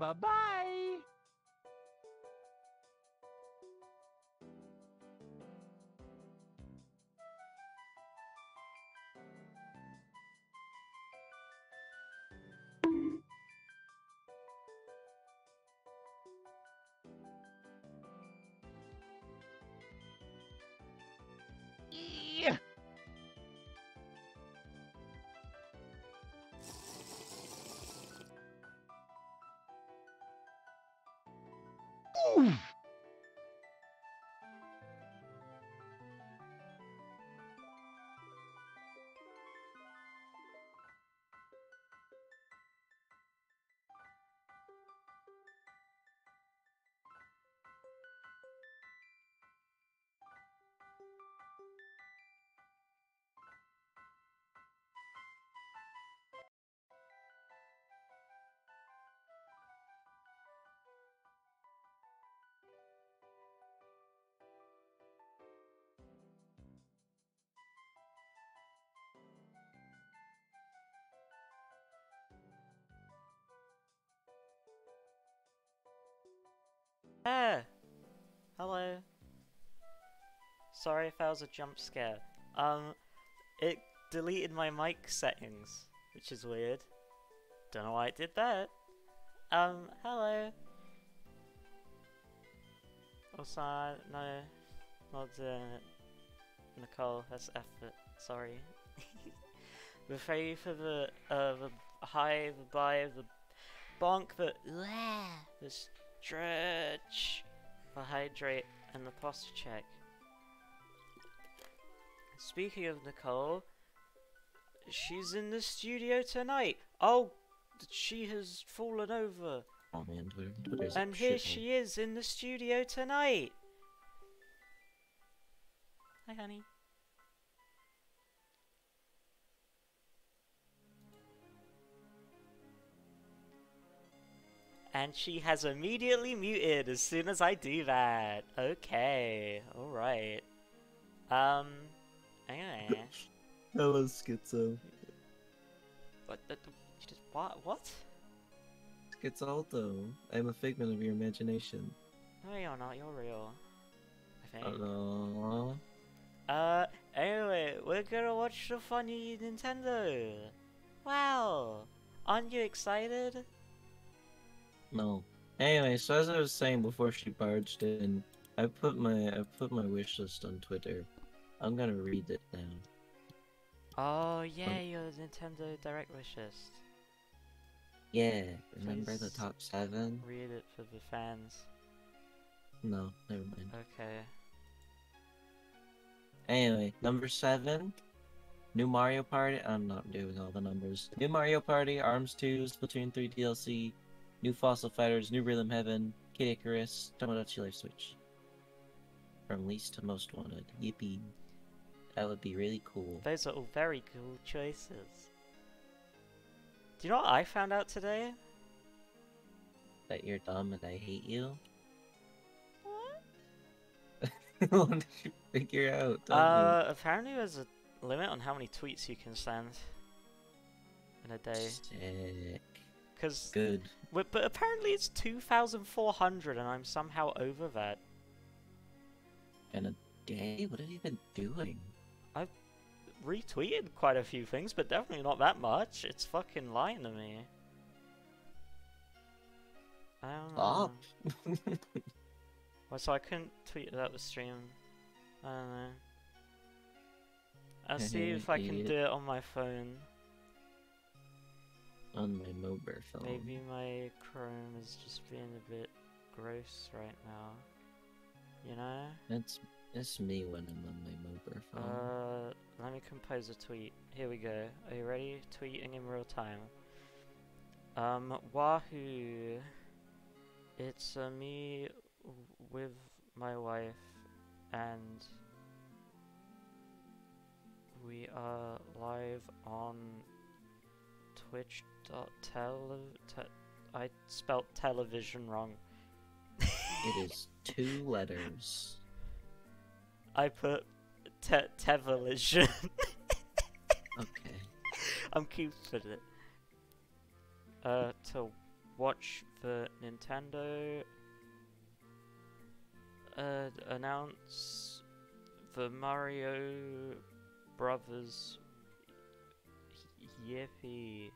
Bye Ooh. Ah! Hello. Sorry if that was a jump scare. Um, it deleted my mic settings, which is weird. Don't know why it did that. Um, hello. Also, uh, no, not doing it. Nicole, that's effort. Sorry. the you for the, uh, the high, the buy, the bonk, the, the stretch, the hydrate, and the posture check. Speaking of Nicole, she's in the studio tonight. Oh, she has fallen over. Oh man, Twitter, And here shithole. she is in the studio tonight. Hi, honey. And she has immediately muted as soon as I do that. Okay, alright. Um, anyway. Hello, Schizo. what, the, the, you just, what, what? Schizalto. I'm a figment of your imagination. No, you're not, you're real. I think. Hello. Uh, anyway, we're gonna watch the funny Nintendo. Wow, aren't you excited? No. Anyway, so as I was saying before she barged in, I put my I put my wish list on Twitter. I'm gonna read it now. Oh um, yeah, your Nintendo Direct wish list. Yeah, remember the top seven? Read it for the fans. No, never mind. Okay. Anyway, number seven, New Mario Party. I'm not doing all the numbers. New Mario Party, Arms 2, Splatoon 3 DLC, New Fossil Fighters, New Rhythm Heaven, Kid Icarus, Tomodachi Life Switch. From least to most wanted. Yippee. That would be really cool. Those are all very cool choices. Do you know what I found out today? That you're dumb and I hate you. What? what did you figure out? Uh, apparently there's a limit on how many tweets you can send in a day. Sick. Because Good. But, apparently it's 2,400 and I'm somehow over that. In a day? What have you been doing? I've retweeted quite a few things, but definitely not that much. It's fucking lying to me. I don't know. Stop. Um, well, so I couldn't tweet it out the stream. I don't know. I'll see if I can do it on my phone. On my mobile phone. Maybe my Chrome is just being a bit gross right now. You know? That's that's me when I'm on my mobile phone. Uh, let me compose a tweet. Here we go. Are you ready? Tweeting in real time. Um, Wahoo! It's uh, me with my wife, and we are live on Twitch.tele. Te- I spelt television wrong. it is two letters. I put te- television. Okay. I'm keeping it. Uh, to watch the Nintendo uh, announce the Mario Brothers Yippee.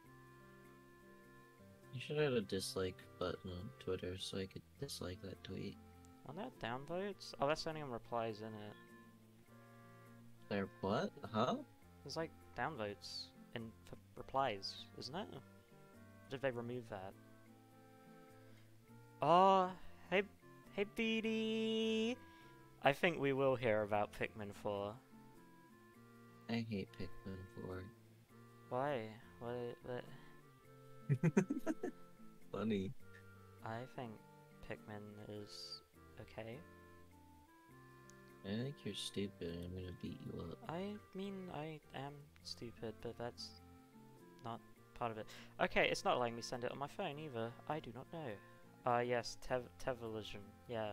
You should add a dislike button on Twitter so I could dislike that tweet. Are there downvotes? Oh, that's only on replies, isn't it? There, what? Huh? There's like downvotes and for replies, isn't it? Did they remove that? Oh, hey, hey, Beady. I think we will hear about Pikmin 4. I hate Pikmin 4. Why? What? what? Funny. I think Pikmin is okay. I think you're stupid and I'm gonna beat you up. I mean, I am stupid, but that's not part of it. Okay, it's not letting me send it on my phone either. I do not know. Uh, yes, Tev. Yeah.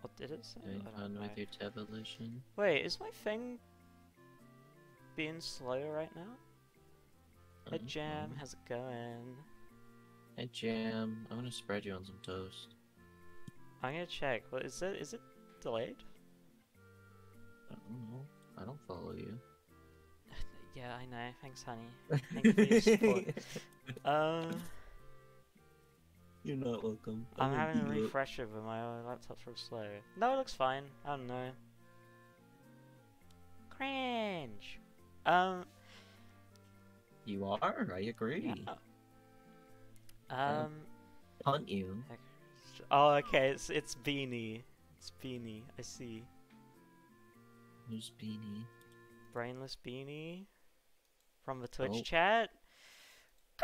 What did it say? I don't know. with your Tevolution? Wait, is my thing being slow right now? Hey Uh, Jam, um, how's it going? Hey Jam, I'm gonna spread you on some toast. I'm gonna check. What is it? Is it delayed? I don't know. I don't follow you. yeah, I know. Thanks, honey. Thank you for your support. Um, You're not welcome. I'm gonna having a beat you up. refresher, but my uh, laptop's real slow. No, it looks fine. I don't know. Cringe. Um. You are? I agree. yeah. Um. Punt you. Oh, okay. It's it's Beanie. It's Beanie. I see. Who's Beanie? Brainless Beanie from the Twitch Oh. chat.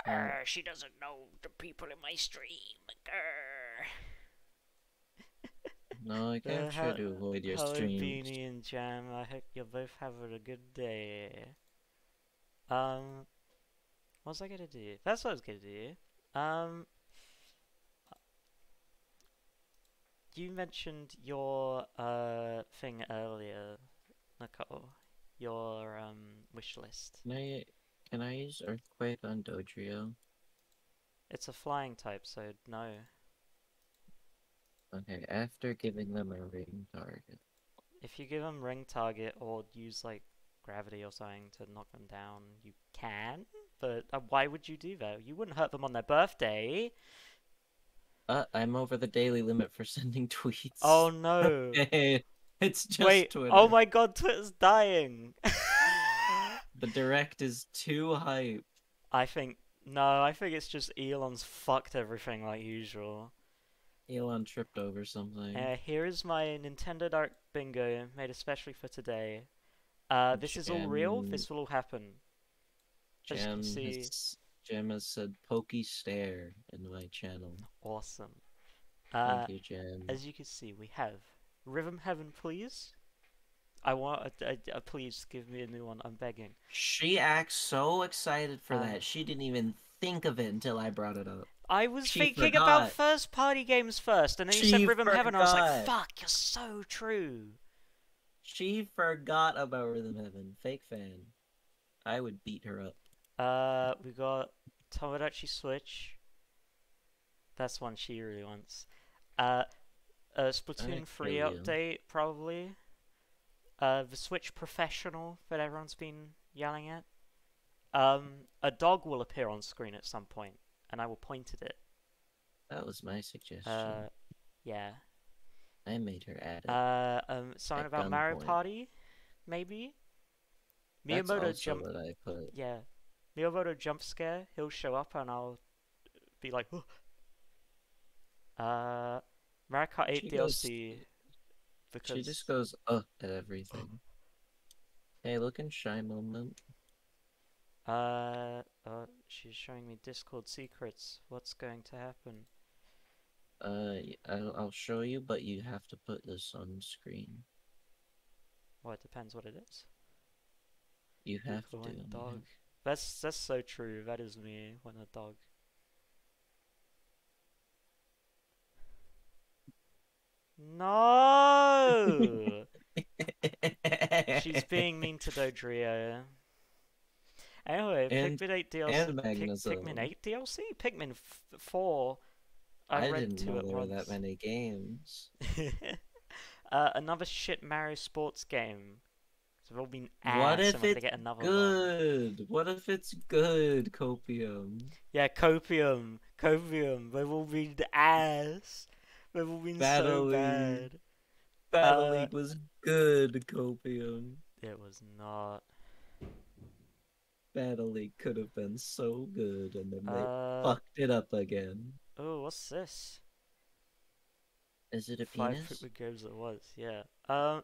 Uh, Grr, she doesn't know the people in my stream. Grr. No, I Uh, can't try to avoid your Hello, streams. Beanie and Jam. I hope you're both having a good day. Um, what was I gonna do? That's what I was gonna do. Um, you mentioned your uh thing earlier, Nicole. Your um wish list. Can I, can I use Earthquake on Dodrio? It's a flying type, so no. Okay, after giving them a ring target. If you give them ring target or use like gravity or something to knock them down, you can. But uh, why would you do that? You wouldn't hurt them on their birthday. Uh, I'm over the daily limit for sending tweets. Oh no! Hey, it's just Wait! Twitter. Oh my God! Twitter's dying. The direct is too hype. I think no. I think it's just Elon's fucked everything like usual. Elon tripped over something. Uh, here is my Nintendo Dark bingo made especially for today. Uh, this is all real. This will all happen. As you Jam can see- has, Jam has said pokey stare in my channel. Awesome. Uh, Thank you, Jam. As you can see, we have Rhythm Heaven, please. I want a, a, a please give me a new one. I'm begging. She acts so excited for Uh, that. She didn't even think of it until I brought it up. I was She thinking about first party games first, and then you said She Rhythm Heaven. I was like, fuck, you're so true. She forgot about Rhythm Heaven. Fake fan. I would beat her up. Uh, we got Tomodachi Switch. That's one she really wants. Uh, a Splatoon 3 kill you. update, probably. Uh, the Switch Professional that everyone's been yelling at. Um, a dog will appear on screen at some point, and I will point at it. That was my suggestion. Uh, yeah. I made her add it. Uh, um, something about Mario gunpoint. Party, maybe. That's Miyamoto also jump. I put. Yeah, Miyamoto jump scare. He'll show up and I'll be like, uh, Mario Kart 8 She goes- DLC. Because She just goes uh at everything. hey, look in shy moment. uh, uh, she's showing me Discord secrets. What's going to happen? Uh, I'll, I'll show you, but you have to put this on screen. Well, it depends what it is. You have to. Dog. That's that's so true. That is me when a dog. No. She's being mean to Dodrio. Anyway, And- Pikmin 8 DLC. and Pik- Pikmin 8 DLC? Pikmin f- 4. I, I, read didn't know there were that many games. uh, another shit Mario sports game. So they've all been ass. What if it's get another one. Good. What if it's good, Copium? Yeah, Copium, Copium. They've all been ass. They've all been Battle so League. bad. Battle Uh, League was good, Copium. It was not. Battle League could have been so good, and then they Uh, fucked it up again. oh, what's this? Is it a Five penis? Pikmin games it was. Yeah. Um,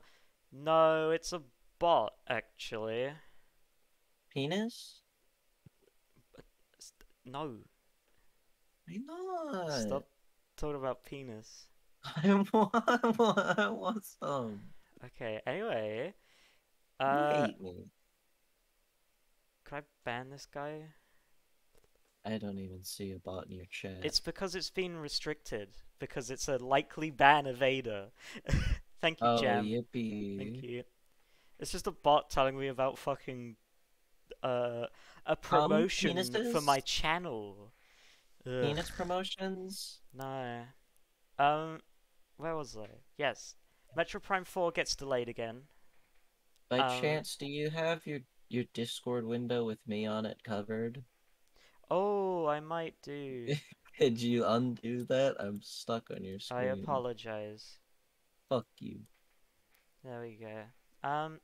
no, it's a bot actually. Penis? No, Why not? stop talking about penis. I want, I want, some. Okay. Anyway, You uh, hate me. can I ban this guy? I don't even see a bot in your chat. It's because it's been restricted. Because it's a likely ban evader. Thank you, oh Jam. yippee! Thank you. It's just a bot telling me about fucking uh a promotion for my channel. Ugh, Penis promotions. No. Um, where was I? Yes, Metroid Prime Four gets delayed again. By Um, chance, do you have your your Discord window with me on it covered? Oh, I might do. Could you undo that? I'm stuck on your screen. I apologize. Fuck you. There we go. Um,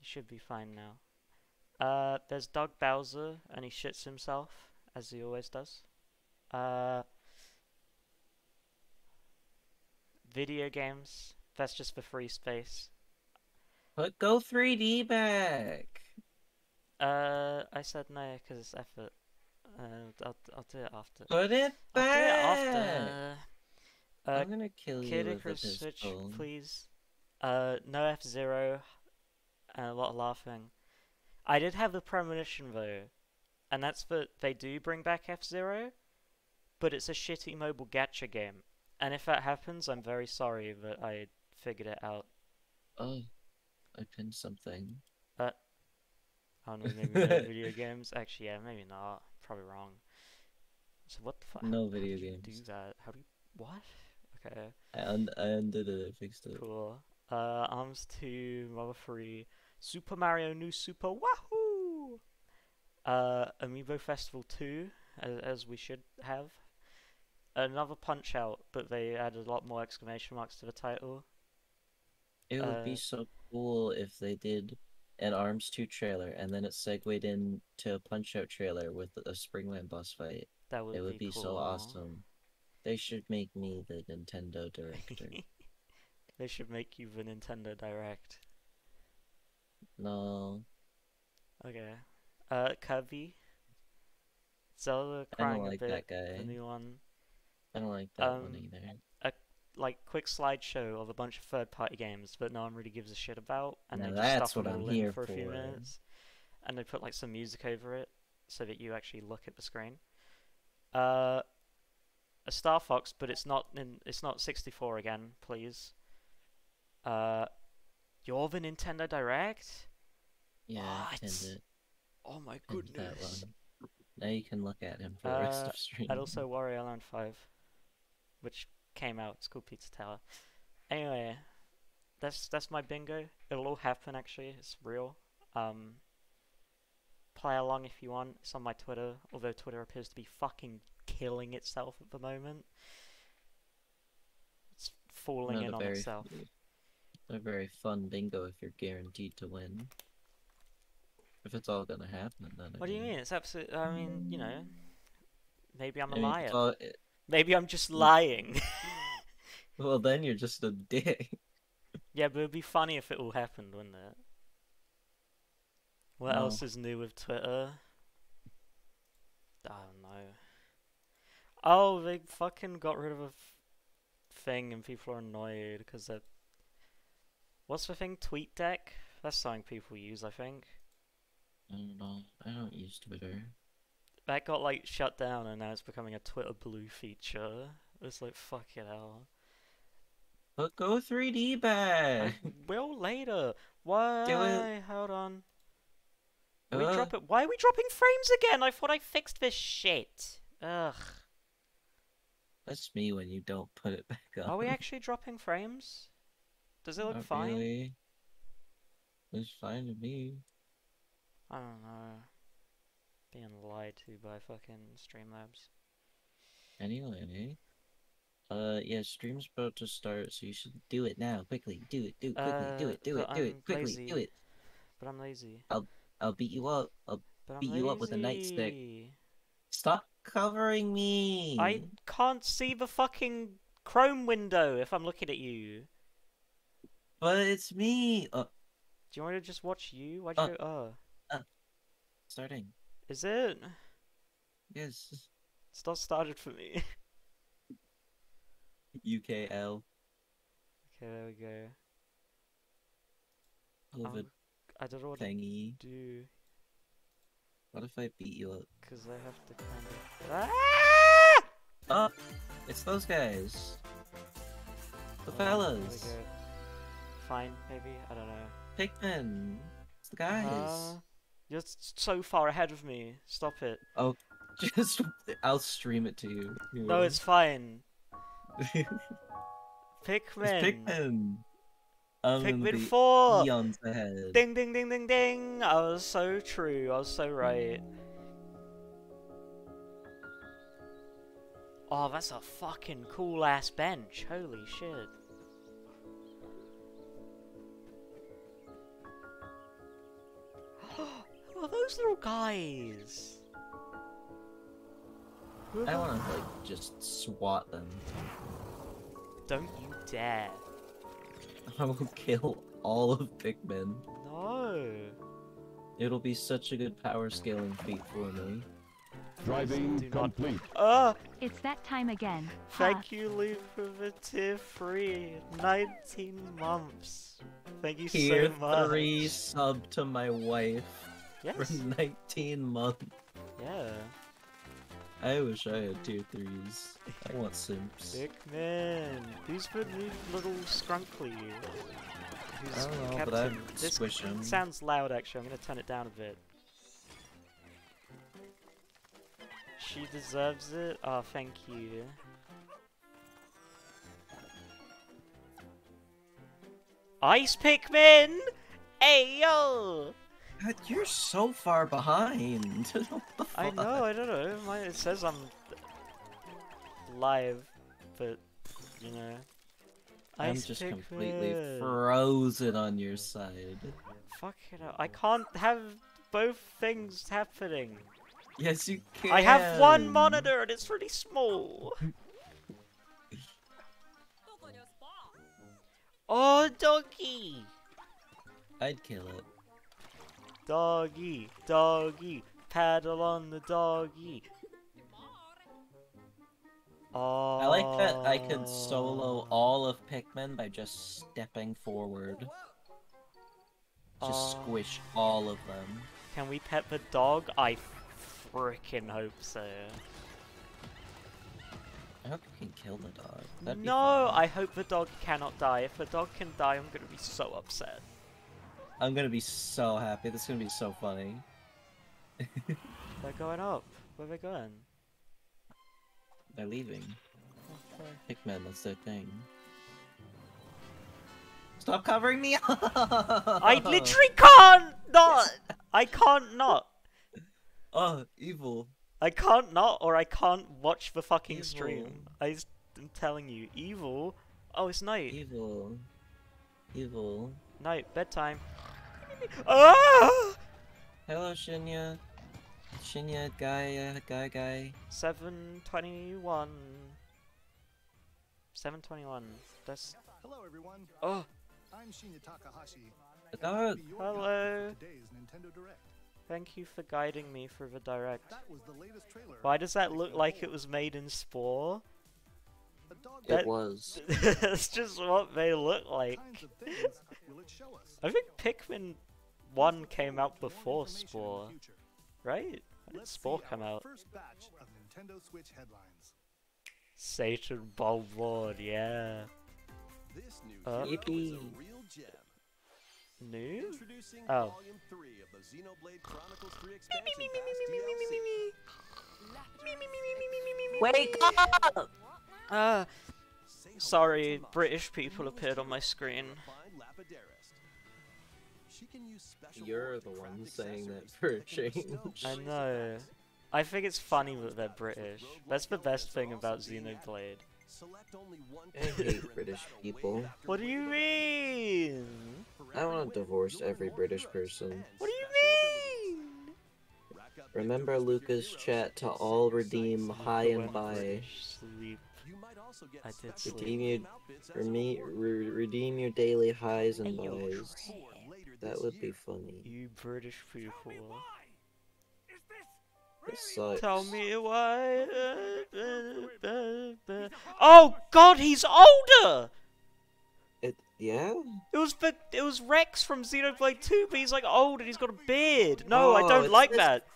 you should be fine now. Uh, there's Doug Bowser, and he shits himself, as he always does. Uh, video games, that's just for free space. But go 3D back. Uh, I said no because it's effort. Uh, I'll, I'll do it after. Put it back. I'll do it after. Uh, I'm gonna kill you with a Icarus Switch, please. Uh, no F Zero, and a lot of laughing. I did have the premonition though, and that's that they do bring back F Zero, but it's a shitty mobile gacha game. And if that happens, I'm very sorry that I figured it out. Oh, I pinned something. Oh no, maybe video games. Actually, yeah, maybe not. Probably wrong. So what the fuck? No video games. Do that? How do you? What? Okay. I, un- I undid it. I fixed it. Cool. Uh, Arms 2, Mother 3, Super Mario New Super Wahoo! Uh, Amiibo Festival 2, as, as we should have. Another Punch Out, but they added a lot more exclamation marks to the title. It would Uh, be so cool if they did an Arms 2 trailer and then it segued into a Punch Out trailer with a Springman boss fight. That would it would be, be, so awesome. They should make me the Nintendo director. they should make you the Nintendo Direct. no, Okay. Uh, Kirby. Zelda I don't crying like a that bit. guy. The new one. I don't like that one Um, either. like quick slideshow of a bunch of third party games that no one really gives a shit about and Now they just that's stuff what them I'm all in here for a few minutes and they put like some music over it so that you actually look at the screen uh a star fox but it's not in it's not 64 again please uh you're the nintendo direct Yeah, I what? pinned it. oh my goodness. Now you can look at him for the rest Uh, of stream. And also Wario Land 5, which came out. It's called Pizza Tower. Anyway, that's that's my bingo. It'll all happen actually. It's real. Um, play along if you want. It's on my Twitter. Although Twitter appears to be fucking killing itself at the moment. It's falling Not in on itself. A very fun bingo if you're guaranteed to win. If it's all gonna happen, then. I What do you mean? It's absolute. I mean, you know, maybe I'm a I mean, liar. it's all- it- Maybe I'm just mm. lying. well, then you're just a dick. Yeah, but it'd be funny if it all happened, wouldn't it? What No. else is new with Twitter? I don't know. Oh, they fucking got rid of a f- thing and people are annoyed because they're. What's the thing? Tweet deck? That's something people use, I think. I don't know. I don't use Twitter. That got like shut down and now it's becoming a Twitter Blue feature. It's like, fuck it hell. But go 3D back. will later. Why? Hold on. Are we drop it. Why are we dropping frames again? I thought I fixed this shit. Ugh. That's me when you don't put it back up. Are we actually dropping frames? Does it look Not fine? really. It's fine to me. I don't know. Being lied to by fucking Streamlabs. Anyway. Uh, yeah, stream's about to start, so you should do it now. Quickly, do it, do it, quickly, do Uh, it, do it, do I'm it, quickly, lazy. do it. But I'm lazy. I'll I'll beat you up. I'll But Beat you up with a nightstick. stop covering me. I can't see the fucking Chrome window if I'm looking at you. But it's me. Uh, Do you want me to just watch you? Why'd you Uh. go, oh. starting. Is it? Yes. It's not started for me. UKL. okay, there we go. Um, I don't know what to do. What if I beat you up? Because I have to kind of. Ah! Oh, it's those guys. The Oh, fellas. Fine, maybe. I don't know. Pikmin. It's the guys. Uh, you're so far ahead of me. Stop it. Oh, just, I'll stream it to you. No, it's fine. it's Pikmin. Pikmin. I'm Pikmin 4. eons ahead. Ding, ding, ding, ding, ding. I was so true. I was so right. Oh, that's a fucking cool ass bench. Holy shit. Those little guys? I want to like just swat them. Don't you dare. I will kill all of Pikmin. No. It'll be such a good power scaling feat for me. Driving complete. Uh, It's that time again. Ha. thank you, Lee, for the tier free. 19 months. Thank you Tier so much. 3 sub to my wife Yes. for 19 months. Yeah. I wish I had tier 3s. I want simps. Pikmin. Who's the new little scrunkly? I Who's don't know, captain? but I'd this squish him. sounds loud actually. I'm gonna turn it down a bit. She deserves it. Oh, thank you. Ice Pikmin! Hey yo! God, you're so far behind. I know, I don't know. It says I'm live, but you know. I'm just completely Pikmin. frozen on your side. Fuck it up. I can't have both things happening. Yes, you can. I have one monitor and it's really small. oh, doggy! I'd kill it. Doggy, doggy, paddle on the doggy. Oh. I like that I could solo all of Pikmin by just stepping forward. Just Oh. squish all of them. Can we pet the dog? I frickin' hope so. I hope you can kill the dog. That'd no. I hope the dog cannot die. If the dog can die, I'm gonna be so upset. I'm gonna be so happy. This is gonna be so funny. They're going up. Where are they going? They're leaving. Okay. Pikmin, that's their thing. Stop covering me! I literally can't not. I can't not. Oh, evil. I can't not, or I can't watch the fucking stream. Evil. I s- am telling you, evil. Oh, it's night. Evil. Evil. Night. Bedtime. ah! Hello, Shinya. Shinya, guy, uh, guy, guy. Seven twenty-one. Seven twenty-one. That's. Hello, everyone. Oh, I'm Shinya Takahashi. The and I'll dog. be your Hello. Today's Nintendo Direct. thank you for guiding me through the direct. That was the latest trailer. Why does that look like it was made in Spore? A dog That- It was. That's just what they look like. kinds of things will it show us? I think Pikmin 1 came out before information in the Spore, right? When did Spore see come out? First batch of Nintendo Switch headlines. Satan Bob Board, yeah. This new Uh, hero is a Yippee. real gem. New? Introducing Oh. Volume 3 of the Xenoblade Chronicles 3 expansion pass DLC. Wake up! Ah, sorry, British people appeared on my screen. Find Lapidarist. She can use special You're the to one saying that for a change. I know. I think it's funny that they're British. That's the best thing about. Xenoblade. Select only one I hate British people. What do you mean? I wanna divorce every British person. What do you mean? Remember victories with your Lucas chat to all redeem high and. British sleep. I did. Redeem your, outfits as reme- re- redeem your daily highs and lows. later That would be funny. You British people. This sucks. Tell me why. Oh God, he's older. Yeah? It was but it was Rex from Xenoblade 2, but he's like old and he's got a beard. No, I Oh, don't it's like that.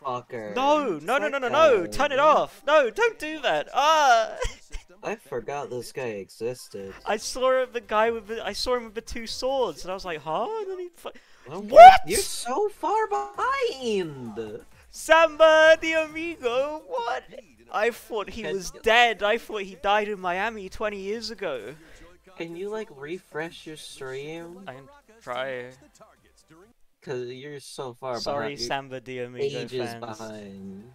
No, no, no, no, no, no! Turn it off! No, don't do that! Ah! I forgot this guy existed. I saw the guy with the, I saw him with the two swords, and I was like, huh? And then he, fu- Oh, What? You're so far behind! Samba de Amigo, what? I thought he was dead. I thought he died in Miami 20 years ago. Can you, like, refresh your stream? I can try. Because you're so far behind. Sorry, behind. Samba the You're amigo ages fans. behind.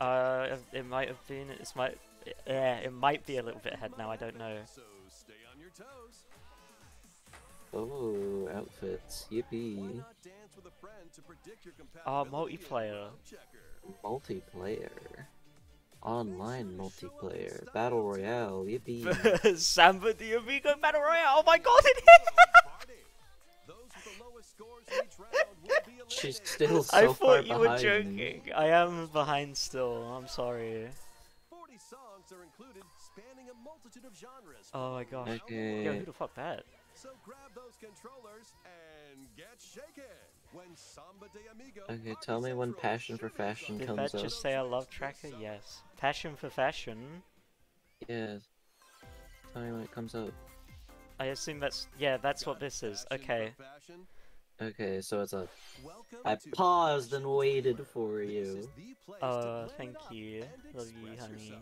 Uh, it might have been. It might. Yeah, it might be a little bit ahead now. I don't know. So stay on your toes. Oh, outfits. Yippee. not dance with a friend to predict your Ah, in multiplayer. Multiplayer. Online multiplayer. Battle Royale. Yippee. Samba de Amigo battle royale. Oh my god! It Party. Those lowest scores in each round will be eliminated. She's still so I far thought you were joking. I am behind still. I'm sorry. 40 songs are included, spanning a multitude of genres. Oh my gosh. Okay. Yo, who the fuck that? So grab those controllers and get shaken when Samba de Amigo. Okay, tell me when Passion for Fashion shooting Did comes that up. just say I love Tracker? Yes. Passion for fashion. Yes. Tell me when it comes up. I assume that's yeah. That's what this is. Okay. Okay, so it's a. Welcome I to paused and waited for you. is the place to Uh, thank you. Love you, express honey.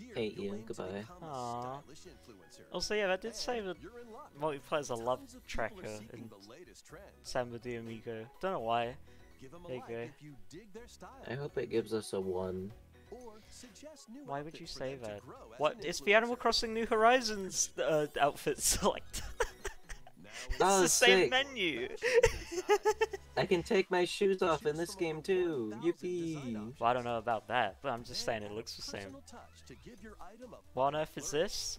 Yourself. Here, Hate you'll you. aim to Goodbye. become a Aw. stylish influencer. Also, yeah, that did say that And you're in luck. multiplayer's a love Tons of people are tracker in the latest trends. Samba de Amigo. Don't know why. Give 'em There you go. if you dig their style. I hope it gives us a 1. Or suggest new Why would you say that? grow as What? It's the Animal. Crossing New Horizons uh, outfit select. Now it's Oh, the same sick. menu. I can take my shoes off in this game too. Yippee! well, I don't know about that, but I'm just saying it looks the same. What on earth is this?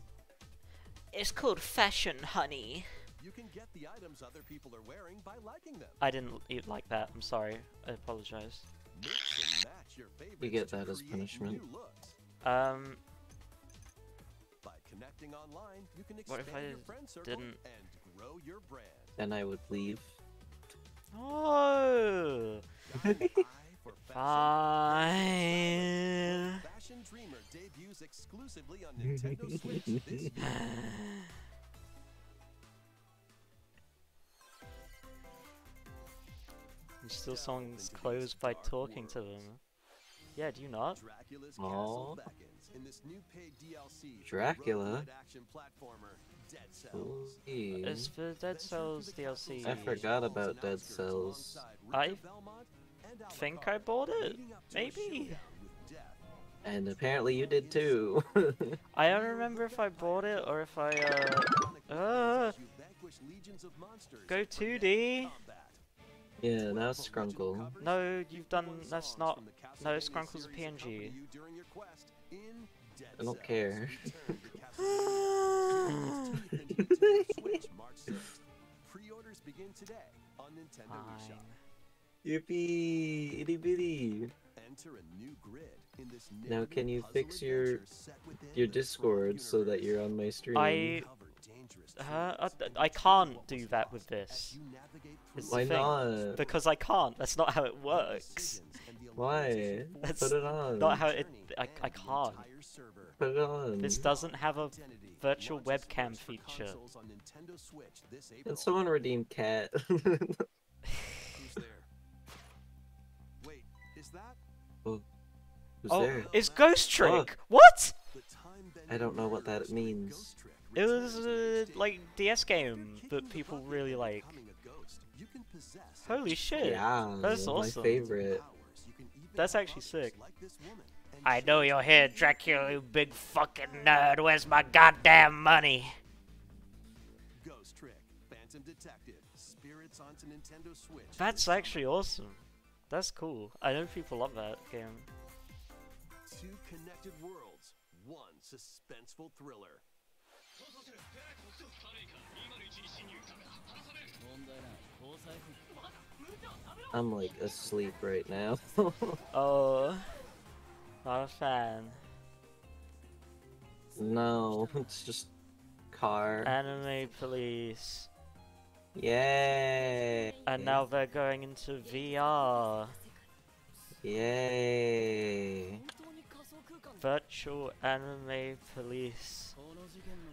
It's called fashion, honey. You can get the items other people are wearing by liking them. I didn't eat like that. I'm sorry. I apologize. Mix and match your favorites You get that as punishment. Um, By connecting online, you can What if I your friend circle didn't- and grow your brand. Then I would leave. oh, Got an eye for fashion? fine. Fashion Dreamer debuts exclusively on Nintendo Switch this year. You steal someone's clothes by talking to them. Yeah, do you not? Dracula's Aw. castle beckons in this new paid DLC. for Dracula? Roguelite action Dead Cells. Ooh. It's for Dead Cells DLC. I forgot about Dead Cells. I think I bought it. Maybe. And apparently you did too. I don't remember if I bought it or if I uh. Uh, go 2D. Yeah, now Skrunkle. No, you've done. That's not. No, Skrunkle's a PNG. I don't care. Pre-orders begin today on Nintendo Fine. eShop. Yippee! Itty bitty! Enter a new grid in this Now can you fix your adventure set within your Discord so that you're on my stream? I. Cover dangerous Uh, I, I can't do that with this. you navigate It's through the Why thing. not? Because I can't. That's not how it works. decisions and the Why? That's Put it on. not how it. I, I can't. Put it on. This doesn't have a virtual webcam feature. Can someone redeem cat? Who's there? Wait, is that Who's Oh, there? it's Ghost Trick. Oh. What? I don't know what that Ghost means. It was uh, like DS game that people really like. becoming a ghost, you can possess Holy shit. Yeah, That's my favorite. powers. You can even That's actually sick. like this woman, and I know you're here. Dracula, you big fucking nerd. Where's my goddamn money? Ghost Trick, Phantom Detective, Spirits onto Nintendo Switch. That's actually awesome. That's cool. I know people love that game. Two connected worlds, one suspenseful thriller. I'm like asleep right now. Oh, not a fan. no, it's just car. Anime Police. Yay! And now they're going into VR. Yay! Virtual Anime Police.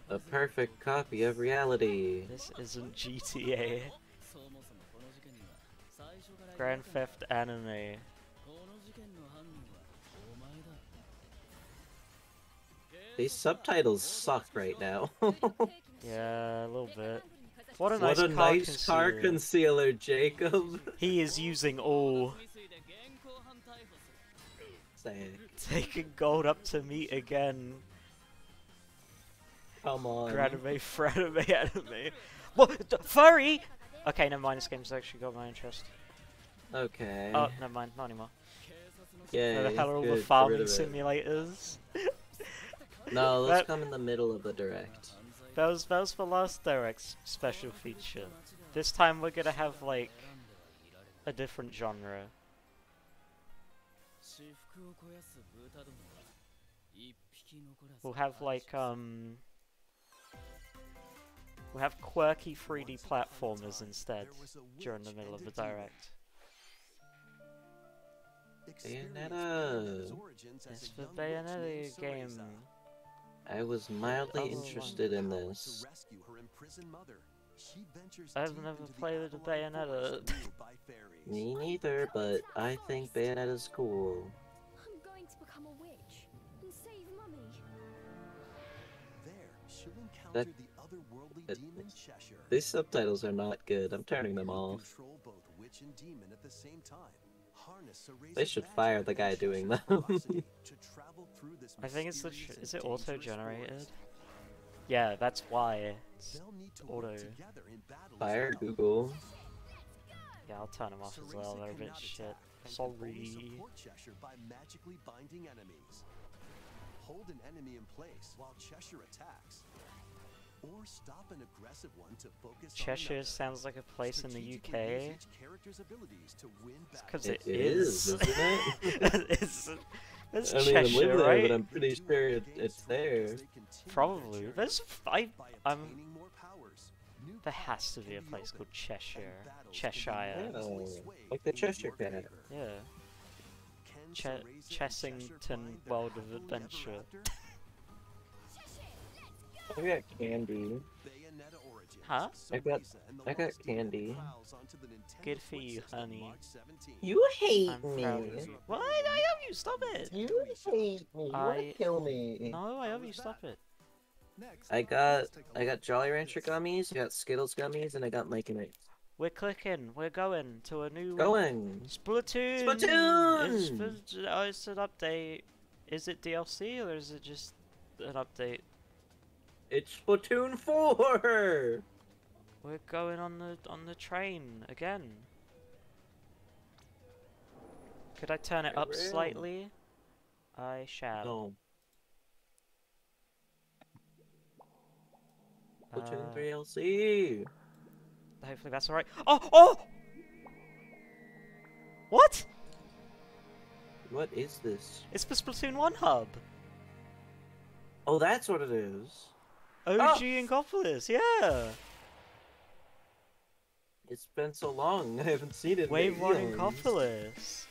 A perfect copy of reality. This isn't GTA. Grand Theft Anime. These subtitles suck right now. Yeah, a little bit. What a what nice a car nice car concealer. concealer, Jacob. He is using all. Say, Taking gold up to meet again. come on. Granime, franime, anime. What? Furry? Okay, never mind. This game's actually got my interest. Okay. Oh, never mind. Not anymore. yeah. Where the hell are all the farming rid of it. simulators? No, let's come in the middle of the direct. That was that was the last direct special feature. This time we're gonna have like a different genre. We'll have like um we'll have quirky 3D platformers instead during the middle of the direct. Bayonetta. It's the Bayonetta game. I was mildly Oh, interested in this. I've never played the Bayonetta. Me neither, but I think Bayonetta's cool. I'm going to become a witch and save mummy. There, she'll encounter That- the otherworldly that- demon Cheshire. These subtitles are not good. I'm turning them off. Control both witch and demon at the same time. Harness Cereza's They should fire the guy doing them. velocity to travel through this I think it's the is it auto generated? Yeah, that's why. It's need to auto. work together in battle as Fire. Google. Yeah, I'll turn them off as well. They're a bit shit. attack and can only Sorry. Cheshire by magically binding enemies. Hold an enemy in place while Cheshire attacks. Or stop an aggressive one to focus Cheshire another. sounds like a place in the UK. character's abilities to win Because it It is, is. isn't it? it's it's I don't even Cheshire, live there, right? but I'm pretty sure it, it's there. Probably. There's f- I I'm obtaining more powers, new there has to be a place called Cheshire. battles can be Cheshire. Yeah. easily swayed like the Cheshire Cat. Yeah. Can Che- Cereza and Cheshire Chessington World of Adventure. After? I got candy. Huh? I got- Cereza and the I got candy. prowls onto the Nintendo Good for you, honey. You hate I'm me. you. What? I love you. Stop it. You hate me. You I- wanna kill me. No, I love you. Stop it. Next, I got let's take a I got. Jolly Rancher gummies, I got Skittles gummies, and I got Mikey Nights. We're clicking. We're going to a new Going. Splatoon. Splatoon! It's, sp- oh, it's an update. Is it DLC or is it just an update? It's Splatoon 4! We're going on the on the train again. Could I turn it up slightly? I shall. No. Splatoon Uh, 3 LC! Hopefully that's alright. Oh! Oh! What? What is this? It's the Splatoon 1 hub. Oh, that's what it is. OG Inkopolis, ah. yeah. It's been so long, I haven't seen it. in Wave 1 eons. Inkopolis.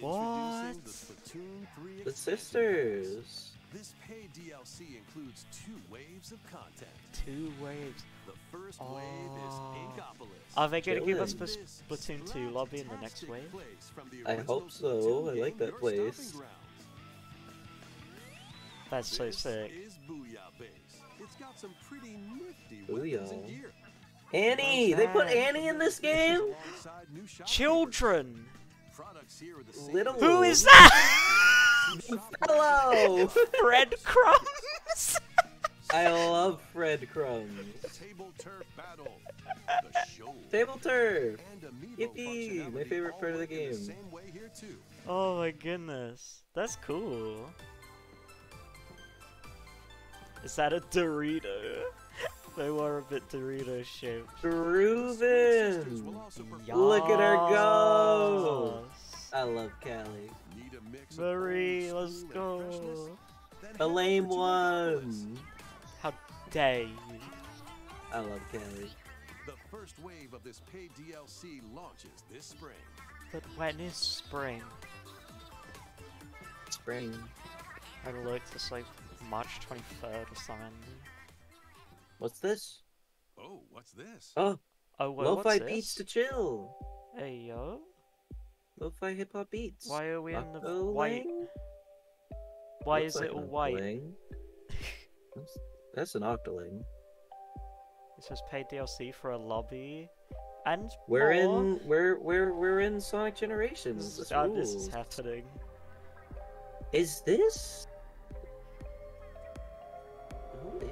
What? The The sisters. This paid DLC includes two waves of content. Two waves. The first wave is Oh. Inkopolis. Are they going to give us Chillin'. the This Splatoon 2 lobby in the next wave? the I hope so. I like that place. stomping grounds. That's so This sick. Is Booyah Base. Some pretty nifty weapons and gear. Annie! They put Annie in this game? Alongside new shop Children! Products here are the same Little- Who is that? Hello! Bread crumbs! I love Fred Crumbs. Table Turf Battle. Table turf! And Yippee! My favorite part of the game. same way here too. oh my goodness. That's cool. Is that a Dorito? they were a bit Dorito shaped. Sisters Groovin! also perform- Look at her go! I love Callie. Need a mix of Marie, let's school and freshness? go. The lame over one! How dare you? I love Callie. The first wave of this paid DLC launches this spring. But when is spring? Spring. I looked, it's like March 23rd or something. What's this? Oh, what's this? Oh, Oh, wait, lo-fi what's beats to this? chill. Hey, yo. Lo-fi hip hop beats. Why are we in the Octoling? white? Why Looks is like it all white? That's, that's an octoling. It says paid DLC for a lobby. And We're more. in we're we're we're in Sonic Generations. This, This, uh, this is happening. Is this?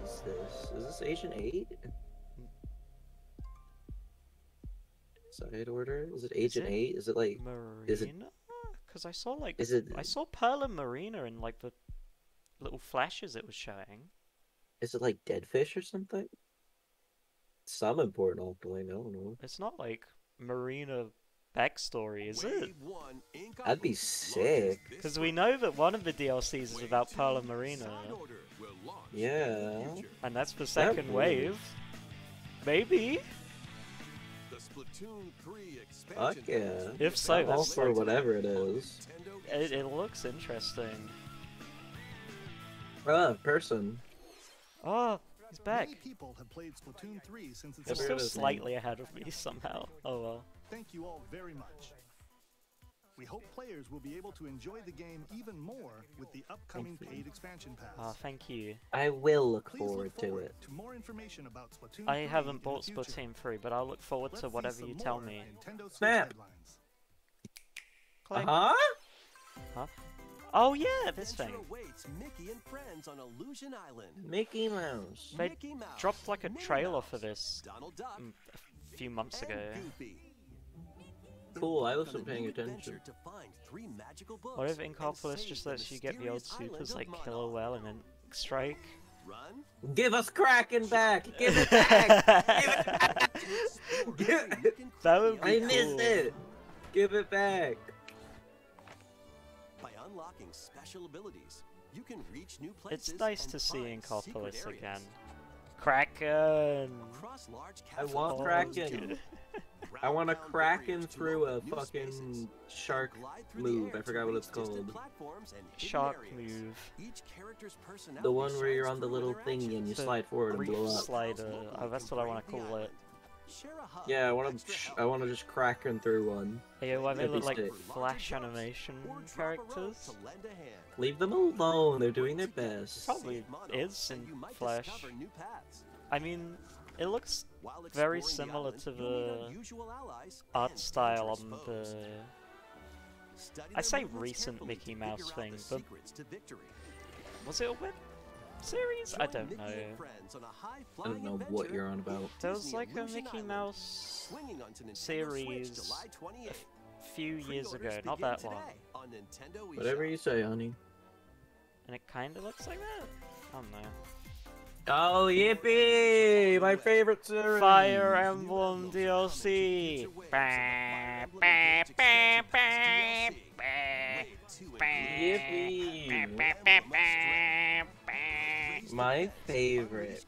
Is this? Is this Agent Eight? Side order? Is it Agent it Eight? Is it like? Marina? is it- Because I saw like Is it? I saw Pearl and Marina in like the little flashes it was showing. Is it like Dead Fish or something? Some important octoling. I don't know. It's not like Marina backstory, is it? One, That'd be sick. Because we know that one of the DLCs is about two, Pearl Marina, Side Order will launch in the Yeah. and that's the second would- wave. Maybe. The Splatoon 3 Fuck yeah. If so, I'm all that's for whatever it on is. Nintendo It, it looks interesting. Ah, person. Oh, he's back. Many people have played Splatoon 3 since its They're Never still heard his name. slightly ahead of me somehow. Oh well. Thank you all very much. We hope players will be able to enjoy the game even more with the upcoming paid expansion pass. Ah, thank you. I will look forward look to it. to more information about Splatoon I haven't bought. Splatoon 3, but I'll look forward Let's to whatever you tell me. Snap. Uh huh. Huh? Oh yeah, this thing. Mickey and friends on Illusion Island. Mickey Mouse. They Mickey Mouse, dropped like a Minnie trailer Mouse, for this Donald Duck, a few months ago. Goofy. Cool, I wasn't paying attention. To find three magical books What if and Inkopolis just lets you get the old mysterious supers like of Killer Monarch? Well and then Strike? Run. Give us Kraken back! Give it back! Give it back! Give- every nook and That would be I the missed it! Give it back! By unlocking special abilities, you can reach new places. It's nice to see find secret Inkopolis again. Kraken! Large I capsules want Oh, Kraken. I want Round Kraken through a fucking shark Glide through the move. I forgot what it's called. platforms and hidden Shark move. Each character's personality The one where you're on the little thingy and you slide forward and blow up. slider. Oh, that's what I want to call it. Share a hub Yeah, I want to. I want to just Kraken through one. Yeah, why they look like sick. flash animation Or drop a rope characters? to lend a hand. Leave them alone. They're doing their best. Probably is and in Flash. discover new paths. I mean, it looks Very similar to the art style on the... I say recent Mickey Mouse figure thing, but- secrets to victory. Was it a web series? I don't know. and friends on a I high-flying don't know what you're on about. There was like a Mickey Mouse Swinging onto Nintendo series a few years ago, not that long. on Nintendo Whatever you say, honey. And it kind of looks like that? I don't know. Oh, yippee! My favorite series. Fire Emblem DLC. Bah, bah, bah, Yippee! My favorite.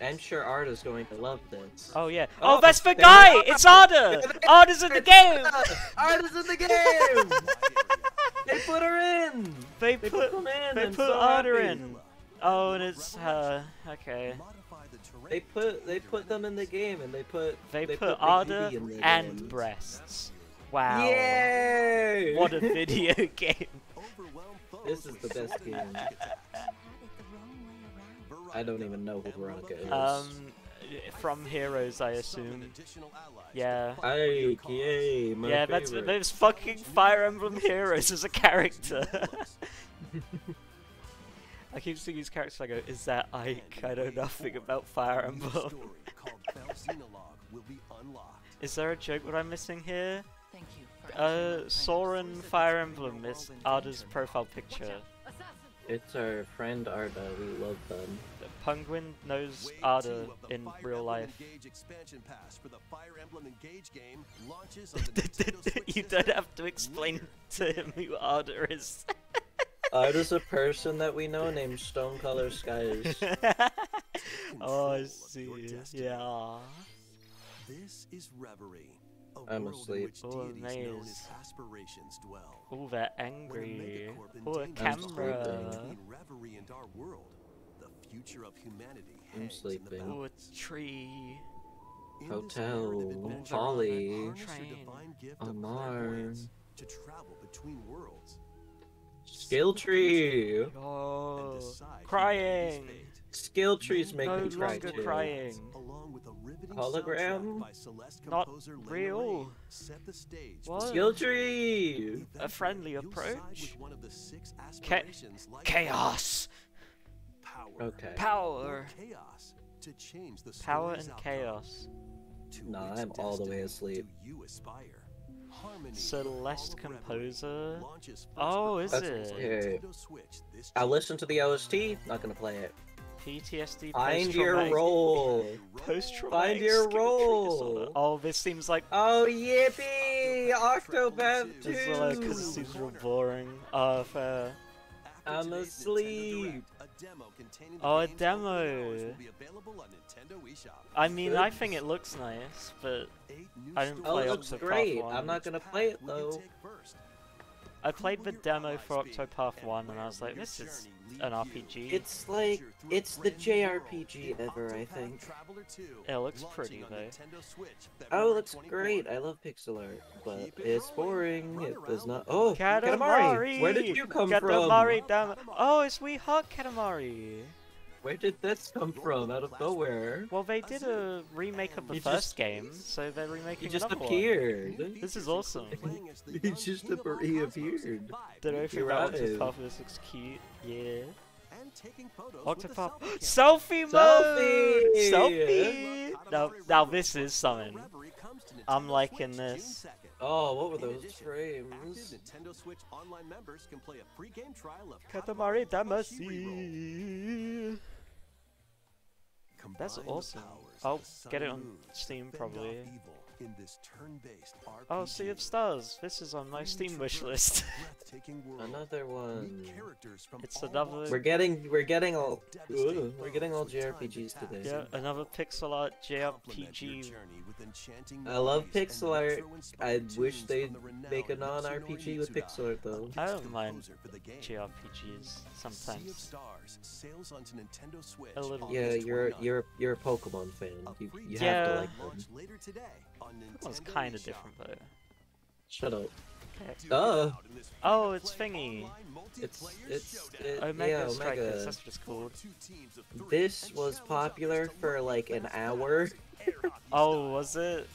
I'm sure Arda's going to love this. Oh yeah. Oh, Oh, that's the guy! It's! Arda! Arda's in the game! Arda's in the game! they put her in! They They put put them in! they put so Arda happy. in. Oh, and it's her. Okay. Modify the terrain They put they put them in the game and they put They, they put the and game. breasts. Wow. Yay! What a video game. This is the best game. I don't even know who Veronica is. Um, from Heroes, I assume. Yeah. Ike, yay, my yeah, that's favorite. there's fucking Fire Emblem Heroes as a character. I keep seeing these characters. I go, is that Ike? I know nothing about Fire Emblem. story called Fell Xenologue will be unlocked. Is there a joke that I'm missing here? Thank you for Uh, answering Soren. Fire Emblem is Arda's profile picture. It's our friend Arda. We love them. Penguin knows Wave Arda two of the in real life. Expansion pass for the Fire Emblem Engage game launches on the Nintendo Switch you don't have to explain to him who Arda is. Arda's a person that we know named Stonecolor Skies. oh, I see. Yeah. This is Reverie, a I'm asleep. Oh, deities known maze. as aspirations dwell. Oh, they're angry. Oh, a endangers the sleeping. camera. Reverie and our world, the future of humanity I'm sleeping. Oh, a tree. Hotel, narrative adventure, Polly, Train. divine gift of Amar. to travel between worlds Skill tree. Oh, crying. Skill trees make No me cry longer too. crying. Along with a riveting Hologram? by Celeste Not composer Lena real. Set the stage What? Skill tree. A friendly approach? one of the six Cha- like Chaos. power, Okay. Power. chaos to change the Power and outcome. chaos. To Nah, I'm all the way asleep. do you aspire? Harmony, Celeste Fall of Reverie Composer. Oh, is consoles it? on Okay. Nintendo Switch this I June. listened to the OST. Not gonna play it. PTSD. Find your role. Post-traumatic Find your role. Oh, this seems like Oh yippee! Octopath Two. this is like because it seems real boring. Uh, fair. I'm asleep. Direct, a demo containing the Oh, a demo. will be available on Nintendo eShop. I mean, I think it looks nice, but I didn't Oh, play it looks Octopath great. 1. I'm not gonna play it path will you though. I played the Who will your demo for be, Octopath 1 and I was like, this is journey lead an you? RPG. It's like Adventure through a it's the brand new world JRPG ever, I think. It looks pretty, on though. Oh, it looks great. I love pixel art, but it's boring. It does not. Oh, the Katamari! Katamari! Where did you come Katamari from? Dama. Oh, it's We hot Katamari. Where did this come from? Out of nowhere. Well, they did a remake of the He first just- game, so they're remaking. He just another appeared. New This is awesome. include playing as the He just King of all appear- he Cosmos appeared. in one. five Don't know new if you You're. Octopath, this looks cute. Yeah. and taking photos with a Octopath. selfie camera. Selfie mode! Selfie! Selfie! Now, now this is something. Reverie comes to I'm liking this. Oh, what were those addition, frames? Nintendo Switch online members can play a free game trial of Katamari Damacy Reroll. Damacy. That's awesome. I'll of the sun get it on Steam, probably. Off evil in this turn-based Oh, Sea of RPG. Stars. This is on my Steam wish list. a breathtaking world. Another one. characters It's all another- We're getting we're getting all ooh, we're getting all foes with timed JRPGs today. yeah, another pixel art Complement JRPG. journey with enchanting I love pixel art. I wish they'd make a non-RPG with pixel art though. I don't mind composer for the game. JRPGs sometimes. Stars onto Nintendo Switch A little Yeah, you're you're you're a Pokemon fan. You you game have to Yeah. like them. Launch later That one's kind of different though. Shut up. Okay. Duh. This Oh, it's thingy. It's multiplayer it's it, Omega yeah Strikers, Omega. that's what it's called. Two teams of three This was popular for like an hour. attacks, air hockey Oh, was it?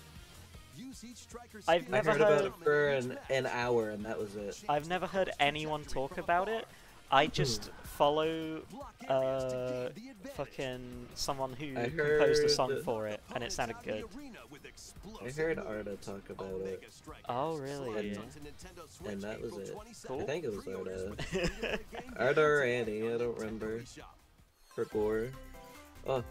Use each striker's I've skill I never heard about it for an, an hour and that was it. I've never heard anyone talk about it. I just hmm. Follow uh fucking someone who I composed a song heard- for it, and it sounded good. I heard Arda talk about it. Oh, really? And that was it. Cool. I think it was Arda. Arda or Annie, I don't remember. For Gore. Oh,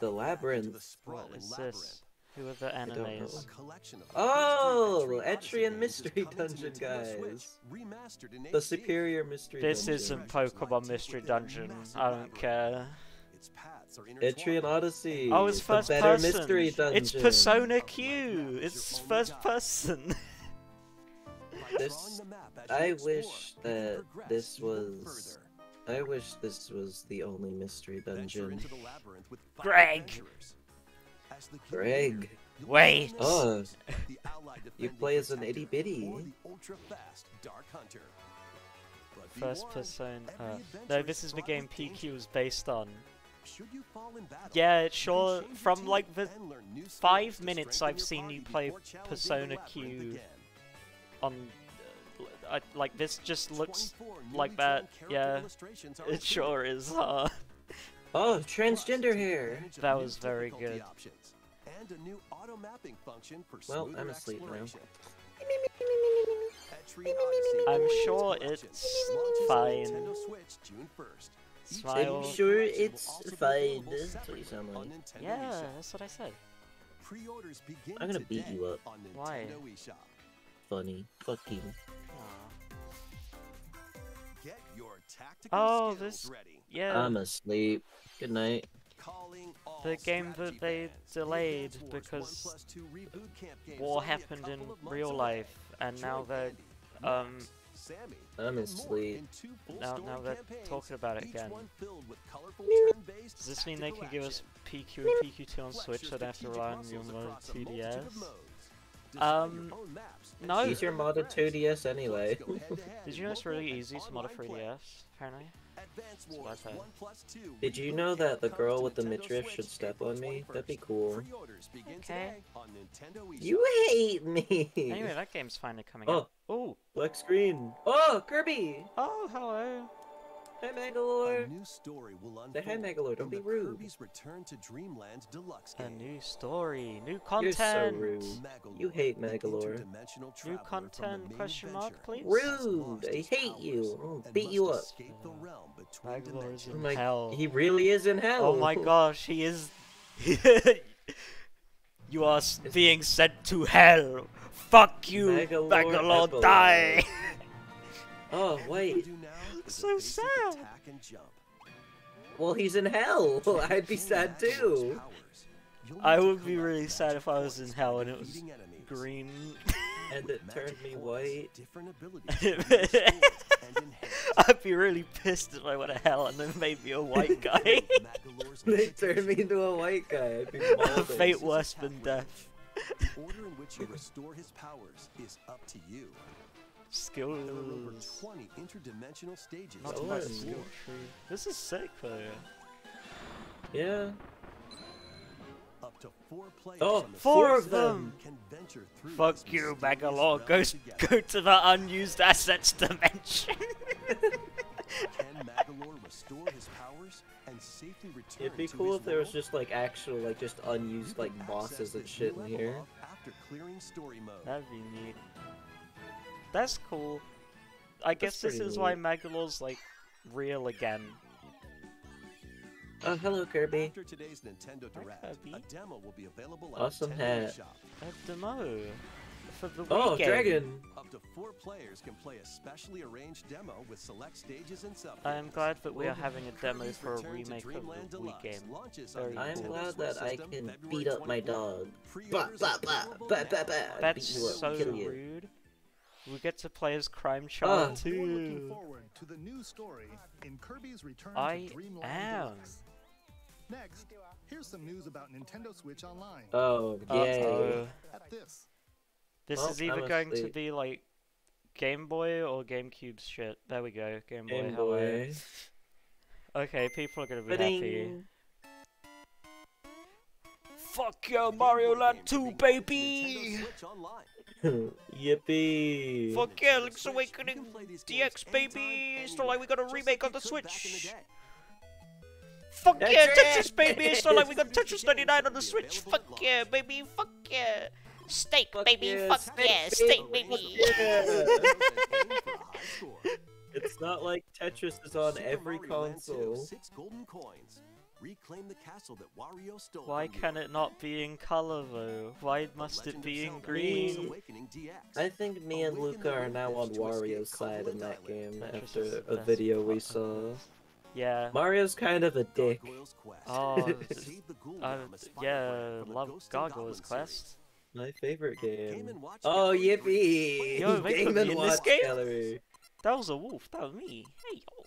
The Labyrinth. What is this? Who are the don't animes? Oh, Etrian Mystery Dungeon, guys. The superior mystery This dungeon. isn't Pokemon Mystery Dungeon. I don't care. its paths. Etrian Odyssey. Oh, it's the first better person. mystery dungeon. It's Persona Q. It's first person. This- drawing the map as you I wish that this was- I wish this was the only mystery dungeon. into the labyrinth with five Greg. Adventurers. Greg. Wait. Oh, you play as an itty bitty. or the ultra-fast Dark Hunter. But be First person. Uh, no, this is the game with PQ danger. is based on. Should you fall in battle, Yeah, it sure. change From like the and learn new skills five minutes I've seen you play before challenging the Persona Q on, uh, I, like this just looks like that, yeah. It sure is. Huh? oh, transgender take hair. That was very difficulty good. Options and a new auto mapping function for Well, smoother I'm asleep now. exploration. Etrian Odyssey I'm sure it's fine. Switch June 1st. Smile. I'm sure it's fine. available That's what you separately sound on like. Nintendo Yeah, that's what I said. Pre-orders begin I'm gonna beat you up. on Why? eShop. Funny. Fuck you. Get your tactical Oh, skills this- ready. Yeah. I'm asleep. Good night. Calling all The game that they fans. Delayed Wars because 1 plus 2 reboot camp game's war happened in couple of months real life, and now they're um Max, Sammy, I'm asleep. in two full now now they're campaigns, talking about it again. one filled with colorful turn-based Does this mean they can give us. PQ and PQ2 on Flex Switch your so they have to rely on muscles your mod across a multitude of 2DS? modes. Design your Um, own maps and no. Use your them modded 2DS anyway. Plus, go head-to-head Did you know it's really easy to mod a 3DS? Apparently. Advance Wars 1 plus 2 Did you know that the girl with the Nintendo midriff should step on me? That'd be cool. Okay. today on Nintendo eShop. You hate me. Anyway, that game's finally coming Oh. out. Oh, Black screen. Oh, Kirby. oh, hello. Hi, A Magolor. new story will unfold. Say hi, Magolor, don't be rude. Kirby's Return to Dreamland Deluxe A new story, new content. You're so rude. Magolor, You hate the Magolor. New traveler from the content, question mark, please? Rude. I hate you. I'll beat you up. escape the realm between Magolor is in Oh my, hell. he really is in hell. Oh my gosh, he is. you are being sent to hell. Fuck you, Magolor Bangalore, Epilogue. die. Oh All you wait. do now is So a basic sad. attack and jump. Well, he's in hell. I'd be sad too. I would be really sad if I was in hell and it was. Green. And it turned me white. Different abilities can be restored and enhanced. I'd be really pissed if I went to hell and then made me a white guy. They turned me into a white guy. I'd be fate worse than death. The order in which you restore his powers is up to you. There are over Skills. 20 interdimensional stages Not Oh, my skill tree. This is sick though. Yeah. Up to four players Oh, on the Four of them! can venture through Fuck you, mysterious Go, together. go to the unused assets dimension. Can Magolor restore his powers and safely return It'd be to cool his if there was just like actual, like just unused like bosses access and shit in here. After clearing story mode. That'd be neat. That's cool. I guess this pretty is why neat. Magolor's like real again. Oh, hello, Kirby. After today's Nintendo Direct, Kirby. a demo will be available on Awesome Nintendo hat. eShop. A demo for the oh, Wii Oh, game. dragon. Up to four players can play a specially arranged demo with select stages and sub. I am glad that we are having a demo Kirby's for a remake of the Wii game. launches Very I'm cool. Glad that I can beat up my dog. Ba Pre-orders ba are ba ba ba ba. That's Beat you up, so kill you. rude. We get to play as Crime. Child You're looking too. forward to the new story in Kirby's Return I to Dreamland am. Deluxe. Next, here's some news about Nintendo Switch Online. Oh, yay. Uh-oh. At this. This Well, is either I'm going to be like Game Boy or GameCube shit. There we go, Game Boy. Game. Boy. Okay, people are gonna be happy. Ba-ding. Fuck yeah, Mario Land 2, baby! Nintendo Switch Online. Yippee. Fuck yeah, Link's Awakening can play these games DX, baby! anytime, It's not like we got a remake on the like you could back in the Switch! Fuck That's yeah, right. Tetris, baby! It's not like we got Tetris 99 on the Switch! Fuck yeah, baby! Fuck yeah! Steak, Fuck baby. yeah, Fuck steak, yeah, baby. steak, baby. Yeah. and aim for a high score. It's not like Tetris is on every Mario Land 2, console. Six golden coins. Reclaim the castle that Wario stole Why from you. can it not be in color though? Why must it be in Zelda green? Link's Awakening DX. I think me and Luca are now on Wolffish Wario's side in that game after a video we saw. Yeah. Mario's kind of a dick. Oh, Save the ghoul uh, yeah, from love Ghost Gargoyle's Quest. My favorite Game game. and Watch Oh, Gallery yippee! Yo, game and Watch game? Gallery. That was a wolf. That was me. Hey yo.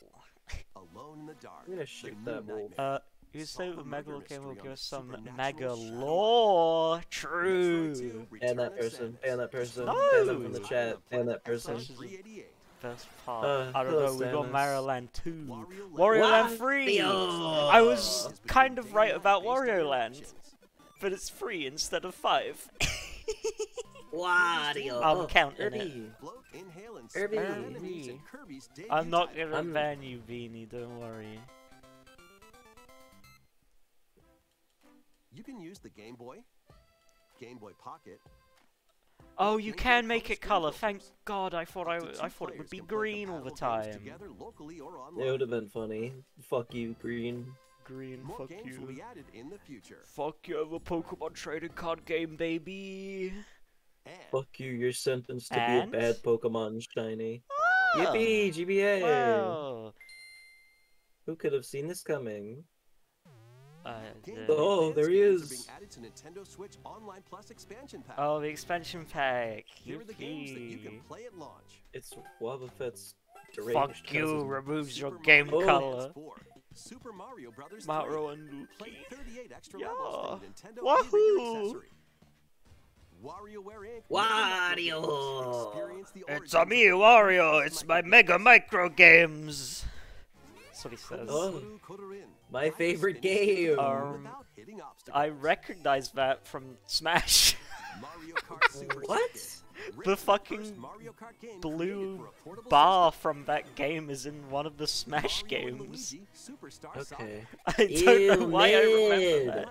Alone in the Dark. I'm gonna shoot that wolf. Uh, you say Solve mega murder game will give us some supernatural mega shadow lore. True. 2, Ban that person. Samus. Ban that person. No! Ban them from the chat. Ban that person. This is a- 388. Best part. Uh, I don't hello, know. We got Mario Land 2. Wario Wario Land. Land 3. I was kind of right about night Wario Land, but it's free instead of five. Wario. I'm Oh, counting it. Kirby. Float, Kirby. spin enemies in Kirby. I'm not gonna I'm- ban you, Beanie. Don't worry. You can use the Game Boy, Game Boy Pocket. Oh, you Game Boy can make it color. Thank. God. I thought I, I thought it would be can play green all the time. Together, locally or It would have been funny. Fuck you, Green. Green. More fuck games will you. be added in the future. Fuck you, the Pokemon trading card game, baby. And Fuck you, you're sentenced to And? be a bad Pokemon, Shiny. Ah, Yippee, GBA! Wow. Who could have seen this coming? Uh, the- Oh, there he is. being added to Nintendo Switch Online Plus expansion pack. Oh, the expansion pack. Here are the games that you can play at launch. It's Wobbuffet's Fuck deranged you, cousin. removes your game Oh. Mario color. 4, Super Mario Brothers Mario 3. and Play 38 extra Yeah. levels from Nintendo Wahoo! e-reader. WarioWare Inc. Wario! It's a me, the Wario. It's my Mega Micro Games. That's what he says. Oh. My favorite game. Um, I recognize that from Smash. Mario Kart Super What? Circuit. The fucking Mario Kart game blue created for a portable bar system. from that game is in one of the Smash Mario games. Okay. I don't know Ew, why I remember that.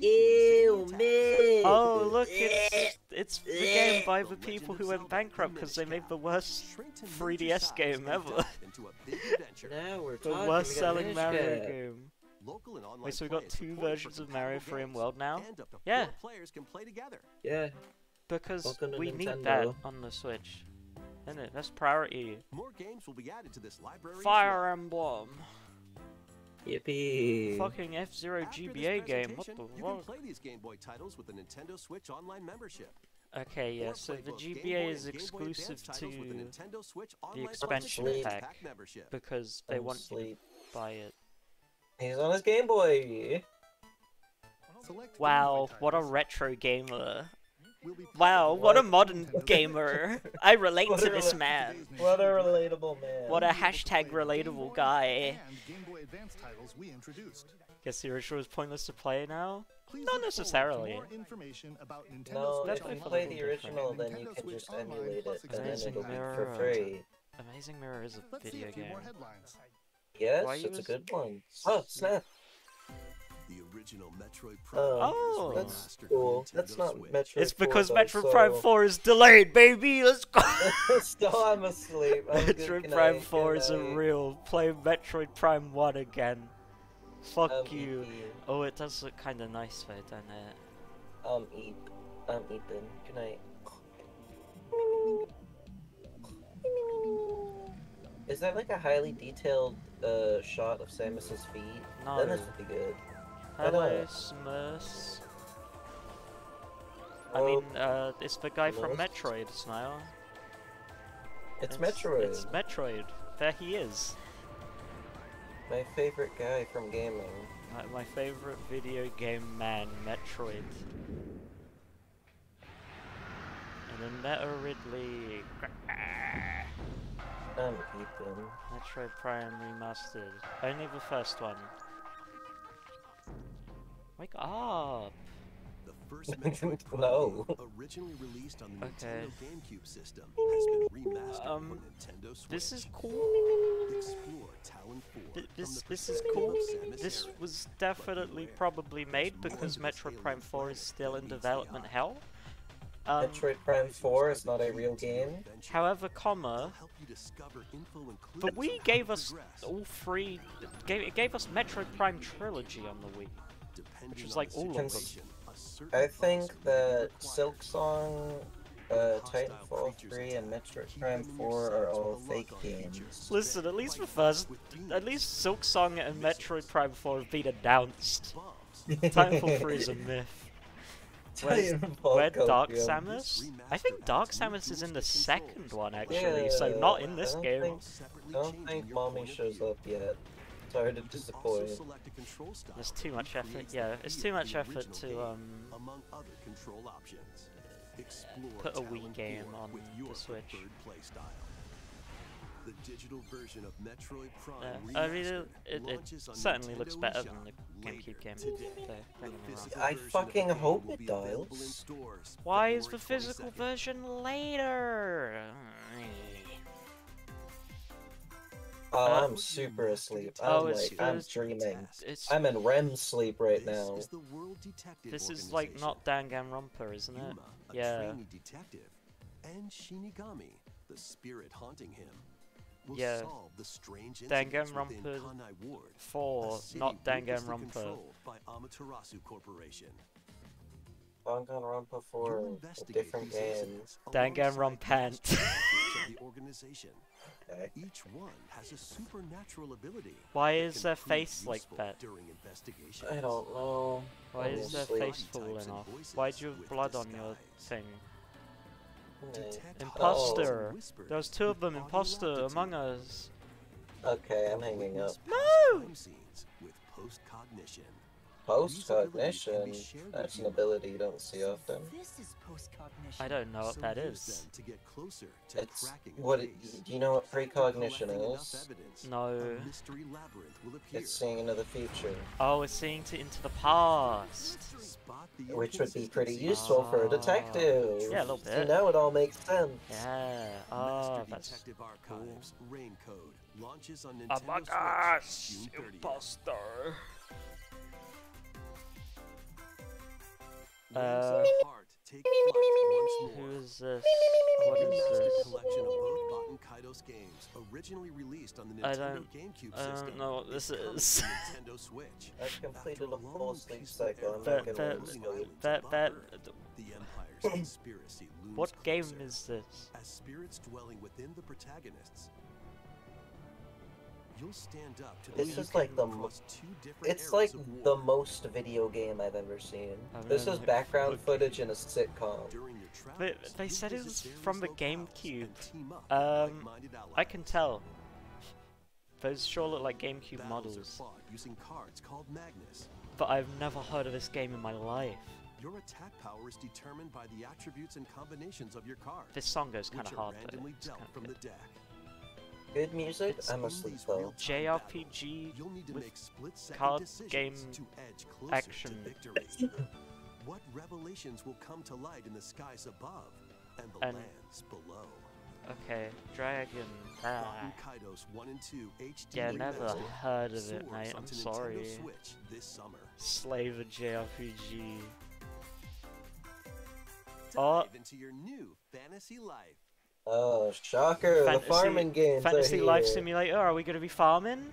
Ew, equally same attacks. mid! Oh, look, it's eh. it's the game by the people who went bankrupt because they made the worst Shrink 3DS game ever. dive into a big adventure. Now we're the worst we selling Mario Cap. game. Local and online Wait, so we got two versions of Mario compatible 3 and World now? and Yeah. players can play together. Yeah. Because Welcome to we need that on the Switch. Isn't it? That's priority. More games will be added to this library. Fire. Emblem. Yippee. Fucking F-Zero GBA game. What presentation, the You can fuck? play these Game Boy titles with the Nintendo Switch Online membership. Okay, yeah, so the GBA is and Game Boy Advance exclusive to the Nintendo Switch Online expansion Expansion pack. membership. because they I'm want you to buy it. He's on his Game Boy. Wow, what a retro gamer. Will be Wow, what a modern gamer. I relate to this man. What a relatable man. What a You'll be able to hashtag play the Game relatable guy. And Game Boy Advance titles we introduced. Guess the original is pointless to play now? Not look forward to necessarily. About No, if you play the original, then you can just emulate Plus it, and then Amazing it'll be for Mirror. free. Amazing Mirror is a video game. Yes, it's a good one. Oh, snap. The original Metroid Prime Oh. That's remastered for cool. That's not Switch. Metroid It's because 4, though, Metroid Prime so- 4 is delayed, baby! Let's go! Still, I'm asleep. I'm. Metroid Good Prime night, 4 isn't night. real. Play Metroid Prime 1 again. Fuck Um, you. EP. Oh, it does look kinda nice though, doesn't it? Um, Eep. I'm Ethan. Good night. Is that like a highly detailed uh, shot of Samus's feet? No. Then this would be good. Hello. Smurfs. I mean, uh, it's the guy from? Metroid, Smile. it's Metroid. It's Metroid. There he is. My favorite guy from gaming. My, my favorite video game man, Metroid. And then Meta Ridley. I'm Ethan. Metroid Prime Remastered. Only the first one. Wake up! The first Metroid Prime originally released on the Okay. Nintendo GameCube system, has been remastered Um, for Nintendo Switch. This is cool. Explore Tallon 4 Th- from This the this is cool. This was definitely beware, probably made because more to this Metroid Prime 4 is still in development eye. hell. Um, Metroid Prime 4 is not a real game. however, comma, Help you discover info the Wii gave us progress, all three. Gave, it gave us Metroid Prime trilogy on the Wii. Depending was like the all of them. situation, a certain I think may that. Silk Song uh, Titanfall 3 and Metroid Prime 4 are all fake games. Listen, at least the first, at least Silk Song and Metroid Prime 4 have been announced. Titanfall 3 is a myth. Where's, where Dark Samus? I think Dark Samus is in the second one actually, so not in this I game. think- I don't think mommy shows up yet. Sorry to disappoint. There's too much effort. Yeah, it's too much effort to um among other control options. Explore Put a Wii game on with the your Switch. preferred playstyle. The digital version of Metroid Prime Yeah, I mean, it, it, it launches on certainly looks better than the GameCube game. today. So, don't The get me wrong. physical I fucking hope it be available in does. Why is the physical version later? Oh, Uh, I'm super asleep. I'm oh, it's like, I'm dreaming. It's I'm in REM sleep right This now. is the World this is like not Danganronpa, isn't it? Yuma, a Yeah. trainee detective, and Shinigami, the spirit haunting him, will Yeah. solve the strange incidents within Danganronpa Kanai Ward, Four, not ruthlessly Danganronpa. controlled by Amaterasu Corporation. Danganronpa 4, You'll a investigate different these game. incidents alongside Danganronpa. past executives of the organization. Okay. Each one has a supernatural ability. Why is can their face like that? During investigation. I don't know. Why I'm is their face falling off? Why do you have blood on your thing? Detect Imposter. and whispers There was two of them. with Imposter among us. Okay, I'm hanging up. No! with post-cognition. Post cognition. That's an ability you don't see often. This is post-cognition. I don't know what So that use is. them to get closer to It's what? It, do you know what precognition is? No. a mystery labyrinth will appear. It's seeing into the future, Oh, it's seeing to into the past. Which would be pretty inconsistencies. useful for a detective. Yeah, a little So bit. now it all makes sense. Yeah. Oh, ah, Master that's Detective Archives Rain Code launches on Oh Nintendo my Switch gosh! Imposter! Uh, who is this? What is this? collection of both Baten Kaitos games, originally released on the I don't- GameCube I don't know what this is. Nintendo Switch. I've completed a full sleep cycle. I'm That- not gonna that- lose Rolling That that. The Empire's conspiracy looms What game closer is this? As spirits dwelling within the protagonists, This is like the mo- across two different It's like the most video game I've ever seen. I've This is background looked- footage in a sitcom. They, they said it was from the GameCube. and team up with Um, I can tell. Those sure look like GameCube models, using cards called Magnus. but I've never heard of this game in my life. Your attack power is determined by the attributes and combinations of your cards, This song goes kind of hard randomly though. It's dealt kind from of the deck. Good music. It's I'm asleep though. JRPG you'll need to with make split-second card game to edge action. to what revelations will come to light in the skies above and the And- lands below? Okay, Dragon. Ah. Kaitos 1 and 2 HD Yeah, never Remastered heard of it, mate. I'm sorry. Nintendo Switch this summer. Slave a JRPG. Dive Oh. into your new fantasy life. Oh, shocker! Fantasy- the farming games Fantasy are Life here. Simulator. Are we gonna be farming?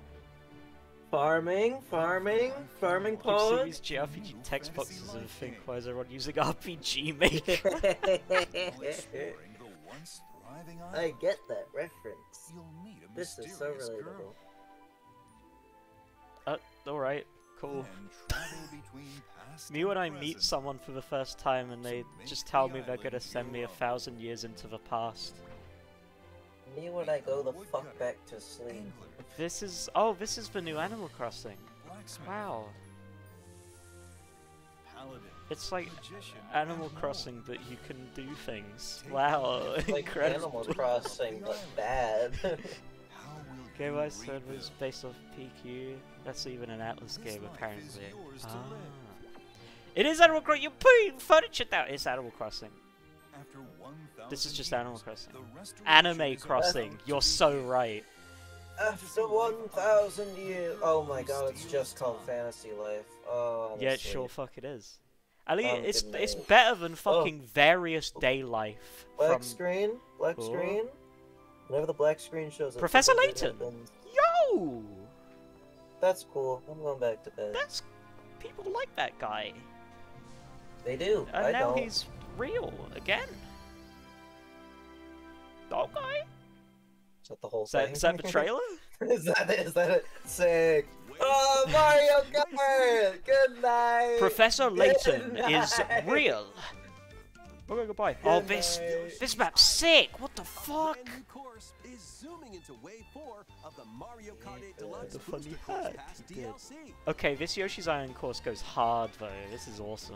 Farming, farming, farming Keep seeing pod. these JRPG text boxes and think, why is everyone using RPG Maker? Exploring the once thriving I get that reference. you'll meet a This is so relatable. girl. uh, alright, cool. Then travel between past Me when I meet someone for the first time and they just tell me they're gonna send me a thousand years into the past. Me when I go the fuck back to sleep. This is oh, this is the new Animal Crossing. Wow, it's like Animal. Crossing, but you can do things. Wow, It's like incredible. Animal Crossing, but bad. How will Game you I said was based off PQ. That's even an Atlus This game, apparently. is Ah. It is Animal Crossing. You're putting furniture down. It's Animal Crossing. After 1,000 This is just Animal Crossing. Anime Crossing. You're so right. After 1,000 years. Oh my god, it's just called Fantasy Life. Oh, I'm Yeah, it sure fuck it is. At least Um, it's it's better than fucking various day life Black from screen? Black Cool. screen? Whenever the black screen shows up. Professor Layton. Yo. That's cool. I'm going back to bed. That's people like that guy, They do. and I now don't. he's real again. Okay. Is that the whole Is that, thing? is that the trailer? is that it? Is that it? Sick. Oh, Mario Kart! Good night! Professor Good Layton is night. real. Okay, goodbye. Oh, Good this this map's sick. What the fuck? brand course is zooming into Wave 4 of the Mario Kart 8 Deluxe The funny hat Pass he did. DLC. Okay, this Yoshi's Island course goes hard though. This is awesome.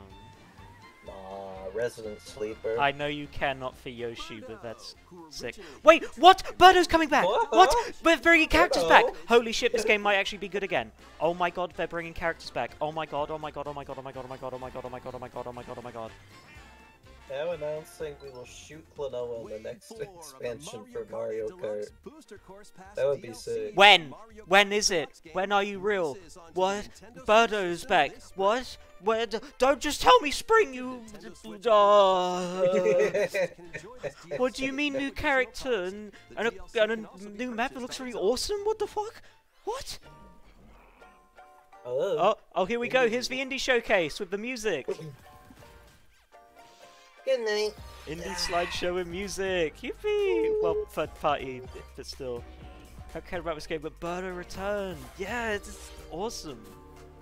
Aw, Resident Sleeper. I know you care not for Yoshi, but that's sick. Wait, what? Birdo's coming back. What? What? We're bringing characters back. Holy shit, this game might actually be good again. Oh my god, they're bringing characters back. Oh my god, oh my god, oh my god, oh my god, oh my god, oh my god, oh my god, oh my god, oh my god, oh my god. Now announcing we will shoot Klonoa in the next 4 of expansion for Mario Kart. Deluxe Booster Course Pass That would be DLC sick. When? Mario When Kart is it? When are you real? releases What? Nintendo Switch Birdo's back. What? Where? d- Don't just tell me spring, you. Nintendo Uh, users can enjoy this what do you mean new character and, and, a, and a new map that looks really awesome? What the fuck? What? Hello? Oh, oh, here we go. Here's the indie showcase with the music. Good night. Indie slideshow and music. Yippee! Well, third party, but still. I don't care about this game, but Birdo returned. Yeah, it's awesome.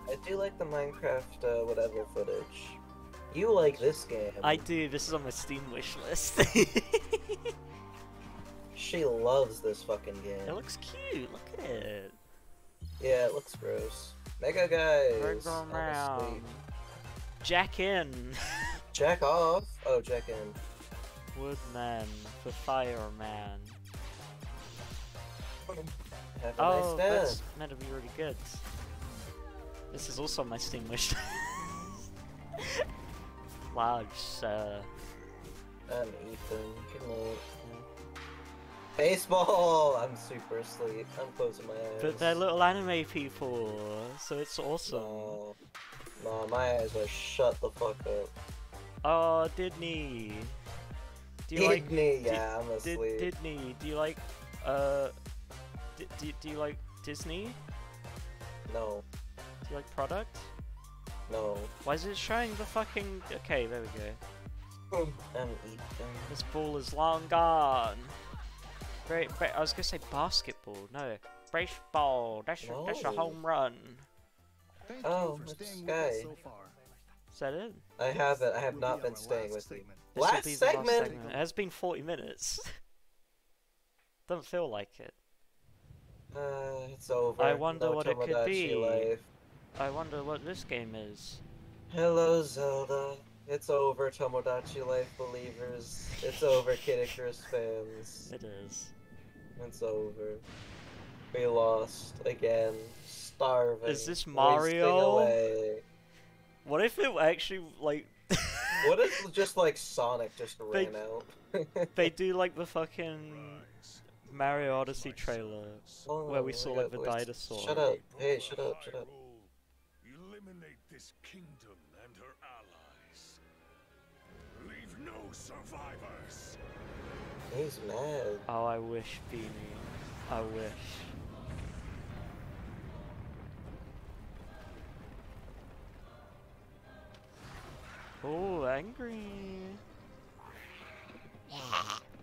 I do like the Minecraft uh, whatever footage. You like this game. I do. This is on my Steam wish list. She loves this fucking game. it looks cute. Look at it. Yeah, it looks gross. Mega guys. Birds round. Jack in. Jack off. Oh, Jack in. Woodman for fireman. Have a Oh, nice day. that's meant to be really good. This is also my Steam wish list. Large, sir. I'm Ethan. Good night. Baseball! I'm super asleep. I'm closing my eyes. But they're little anime people, so it's awesome. No. No, my eyes are shut the fuck up. Oh, Didney. Do you like Disney, Di- yeah, I'm Did, asleep. Didney? Do you like uh? D- do, do you like Disney? No, Do you like product? no. Why is it showing the fucking? Okay, there we go. I'm Ethan. This ball is long gone. Great, ba- I was gonna say basketball. No, baseball. That's a, that's a home run. Thank Oh, you for staying with us so far. Is that it? I haven't. I have not be been staying with you. segment. This Last be the last segment? segment. It has been 40 minutes. Doesn't feel like it. Uh, it's over. I wonder No what it could be. Life. I wonder what this game is. Hello, Zelda. It's over, Tomodachi Life believers. It's over, Kid Icarus fans. It is. It's over. We lost again. Starving. Is this wasting Mario? Away. What if it actually like What if just like Sonic just They- ran out? they do like the fucking Mario Odyssey trailer Oh where we saw like the voice- dinosaur? Shut up. Hey, shut up, shut up. Eliminate this kingdom and her allies. Leave no survivors. He's mad. Oh, I wish, Beanie. I wish. Oh, angry.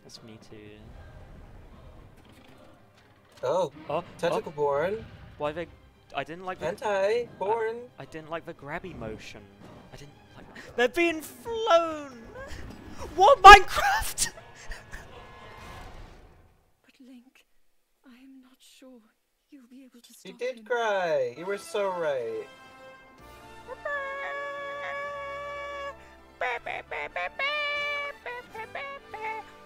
That's me too. Oh, Oh, oh, Born. why they? I didn't like the. Hentai. Born. I didn't like the grabby motion. I didn't like. They're being flown. What Minecraft? But Link, I am not sure you'll be able to stop You did him. cry. You were so right.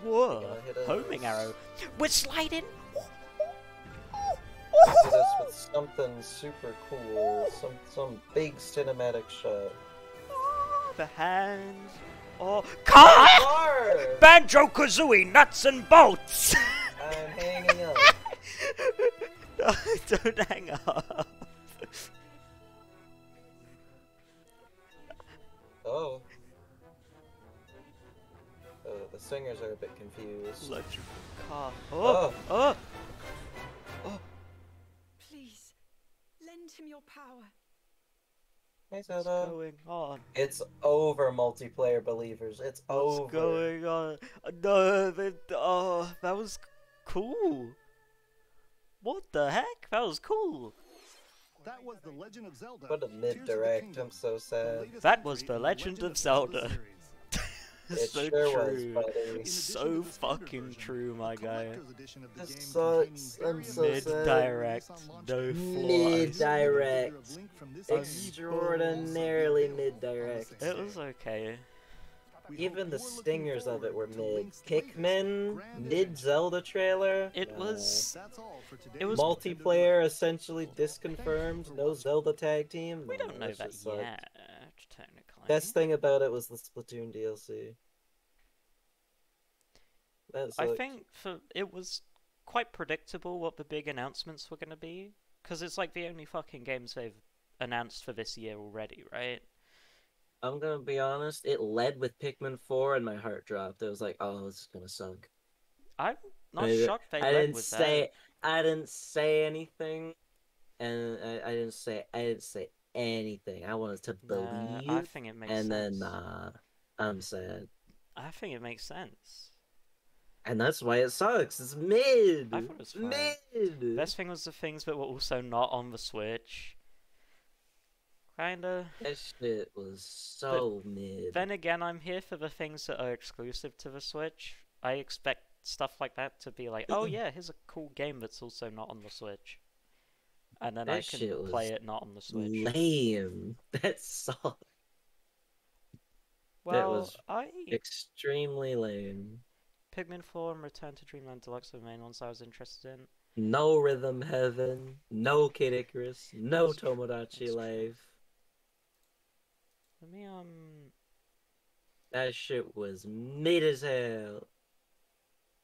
Whoa! Yeah, hit us. Homing arrow. We're sliding. Hit us with something super cool. Some some big cinematic shot. The hands. Oh, car! Car! Banjo Kazooie nuts and bolts! I'm hanging up. Don't hang up. Singers are a bit confused. Electrical car. Oh. Oh. oh, oh, Please, lend him your power. Hey, What's going on? It's over, multiplayer believers. It's What's over. going on? No, that, oh, that was cool. What the heck? That was cool. That was The Legend of Zelda. What a the mid-direct. I'm so sad. That was The Legend of Zelda Zelda. It so sure true. was, buddy. So addition to the standard fucking version, true, my guy. collector's edition of the This sucks. I'm so maps sad. Mid will be direct, released on launch no flaws. Mid-direct. Link from this Extraordinarily game will also be available on the mid-direct. It was okay. Even the you are looking stingers of it were mid. Link's latest Pikmin, grand mid. Zelda trailer. It was. That's all for today. It was- multiplayer essentially disconfirmed. No Zelda tag team. We don't know that that shit sucked. yet, technically. Best thing about it was the Splatoon DLC. That I sucked. think for it was quite predictable what the big announcements were going to be, because it's like the only fucking games they've announced for this year already, right? I'm gonna be honest. It led with Pikmin 4, and my heart dropped. It was like, oh, this is gonna suck. I'm not I- shocked they I didn't say. I didn't say anything, and I, I didn't say. I didn't say anything. I wanted to. Nah, believe, I think it makes and sense. then nah, I'm sad, I think it makes sense. and that's why it sucks. It's mid. I thought it was fine. mid. Best thing was the things that were also not on the Switch. Kinda. That shit was so mid. Then again, I'm here for the things that are exclusive to the Switch. I expect stuff like that to be like, oh yeah, here's a cool game that's also not on the Switch. And then I That can play it not on the Switch. Lame. That sucked. well, was I Extremely lame. Pikmin 4 and Return to Dreamland Deluxe were the main ones I was interested in. No Rhythm Heaven. No Kid Icarus. No That's Tomodachi true. Life. Let me um That shit was mid as hell.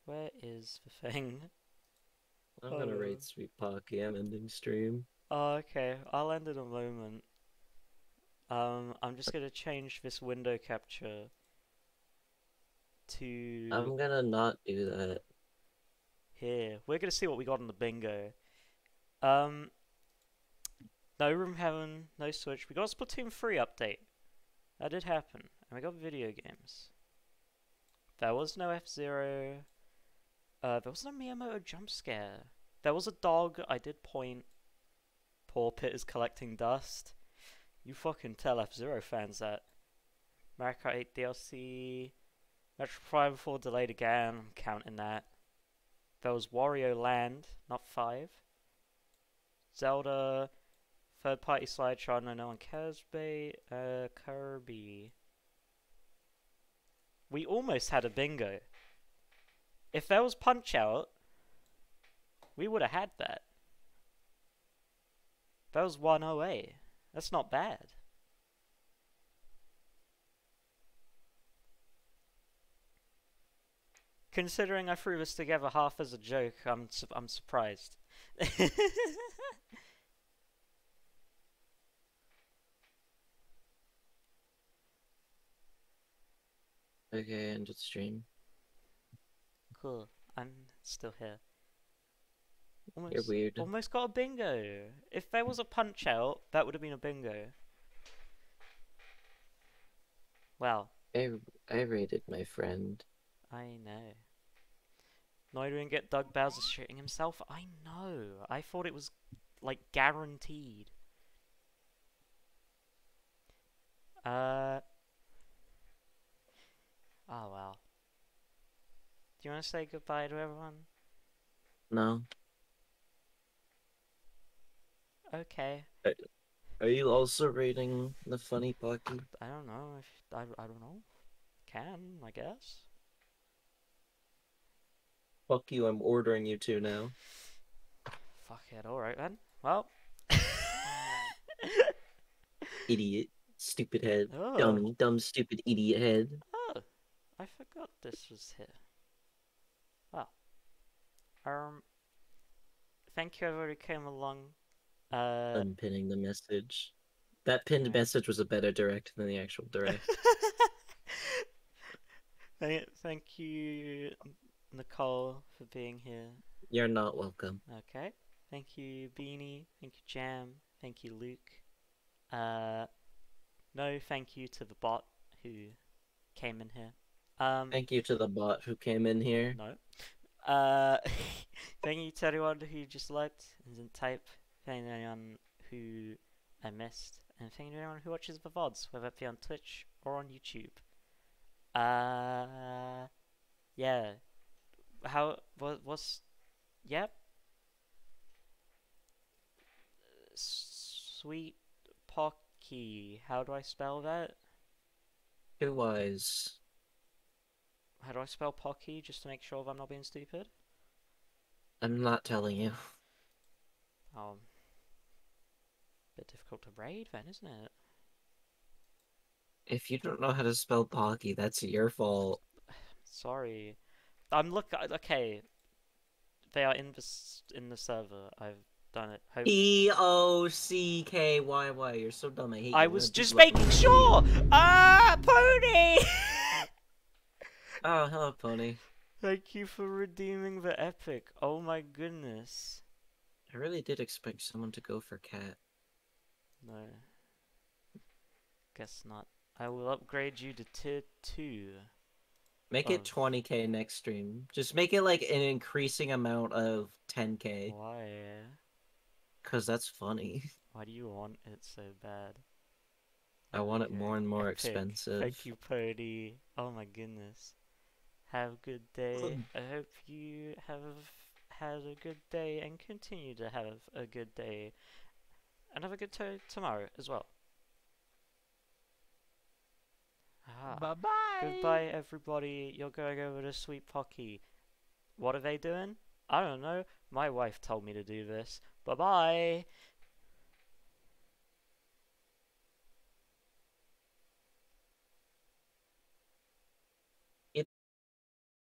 where is the thing? I'm gonna Uh. rate Sweet Pocky. I'm ending stream. Oh, okay. I'll end in a moment. Um, I'm just gonna change this window capture to I'm gonna not do that. here. We're gonna see what we got on the bingo. Um, no Rhythm Heaven, no Switch. We got a Splatoon 3 update. That did happen. And we got video games. There was no F Zero. Uh, there was no Miyamoto jump scare. There was a dog. I did point. Poor Pit is collecting dust. You fucking tell F Zero fans that. Mario Kart 8 DLC. Metroid Prime 4 delayed again. I'm counting that. There was Wario Land, not 5. Zelda. Third party slideshow, no, no one cares. Ba- uh, Kirby. We almost had a bingo. If there was Punch Out, we would have had that. That was 108. That's not bad. Considering I threw this together half as a joke, I'm su- I'm surprised. Okay, end of stream. Cool. I'm still here. Almost, You're weird. almost got a bingo. If there was a punch out, that would have been a bingo. Well. I I rated my friend. I know. Noid didn't get Doug Bowser shooting himself. I know. I thought it was like guaranteed. Uh. Oh well. Do you want to say goodbye to everyone? No. Okay. Are you also reading the funny Pocky? I don't know if I, I don't know. Can I guess? Fuck you, I'm ordering you to now. Fuck it. All right then. Well. Idiot. Stupid head. Oh. Dumb, dumb, stupid idiot head. Oh, I forgot this was here. Um, thank you everybody who came along. Uh, Unpinning the message. That pinned message was a better direct than the actual direct. thank, thank you, Nicole, for being here. You're not welcome. Okay. Thank you, Beanie. Thank you, Jam. Thank you, Luke. Uh, no thank you to the bot who came in here. Um, Thank you to the bot who came in here. no. Uh, thank you to everyone who just liked and didn't type. Thank you to anyone who I missed, and thank you to anyone who watches the VODs, whether it be on Twitch or on YouTube. Uh, yeah. How what what's yep. Sweet Pocky. How do I spell that? Two wise. How do I spell Pocky just to make sure that I'm not being stupid? I'm not telling you. Oh. Bit difficult to raid then, isn't it? If you don't know how to spell Pocky, that's your fault. Sorry. I'm look okay. They are in the in the server. I've done it. Hope E O C K Y Y. You're so dumb. I hate I was just making sure. Ah, pony. Oh, hello, Pony. Thank you for redeeming the epic. Oh my goodness. I really did expect someone to go for cat. No. Guess not. I will upgrade you to tier two. Make it 20k next stream. Just make it like an increasing amount of 10k, Why? cause that's funny. Why do you want it so bad? I want it more and more epic. expensive. Thank you, Pody. Oh my goodness. Have a good day. I hope you have had a good day and continue to have a good day. And have a good day tomorrow as well. Ah. Bye bye. Goodbye, everybody. You're going over to Sweet Pocky. What are they doing? I don't know. My wife told me to do this. Bye bye.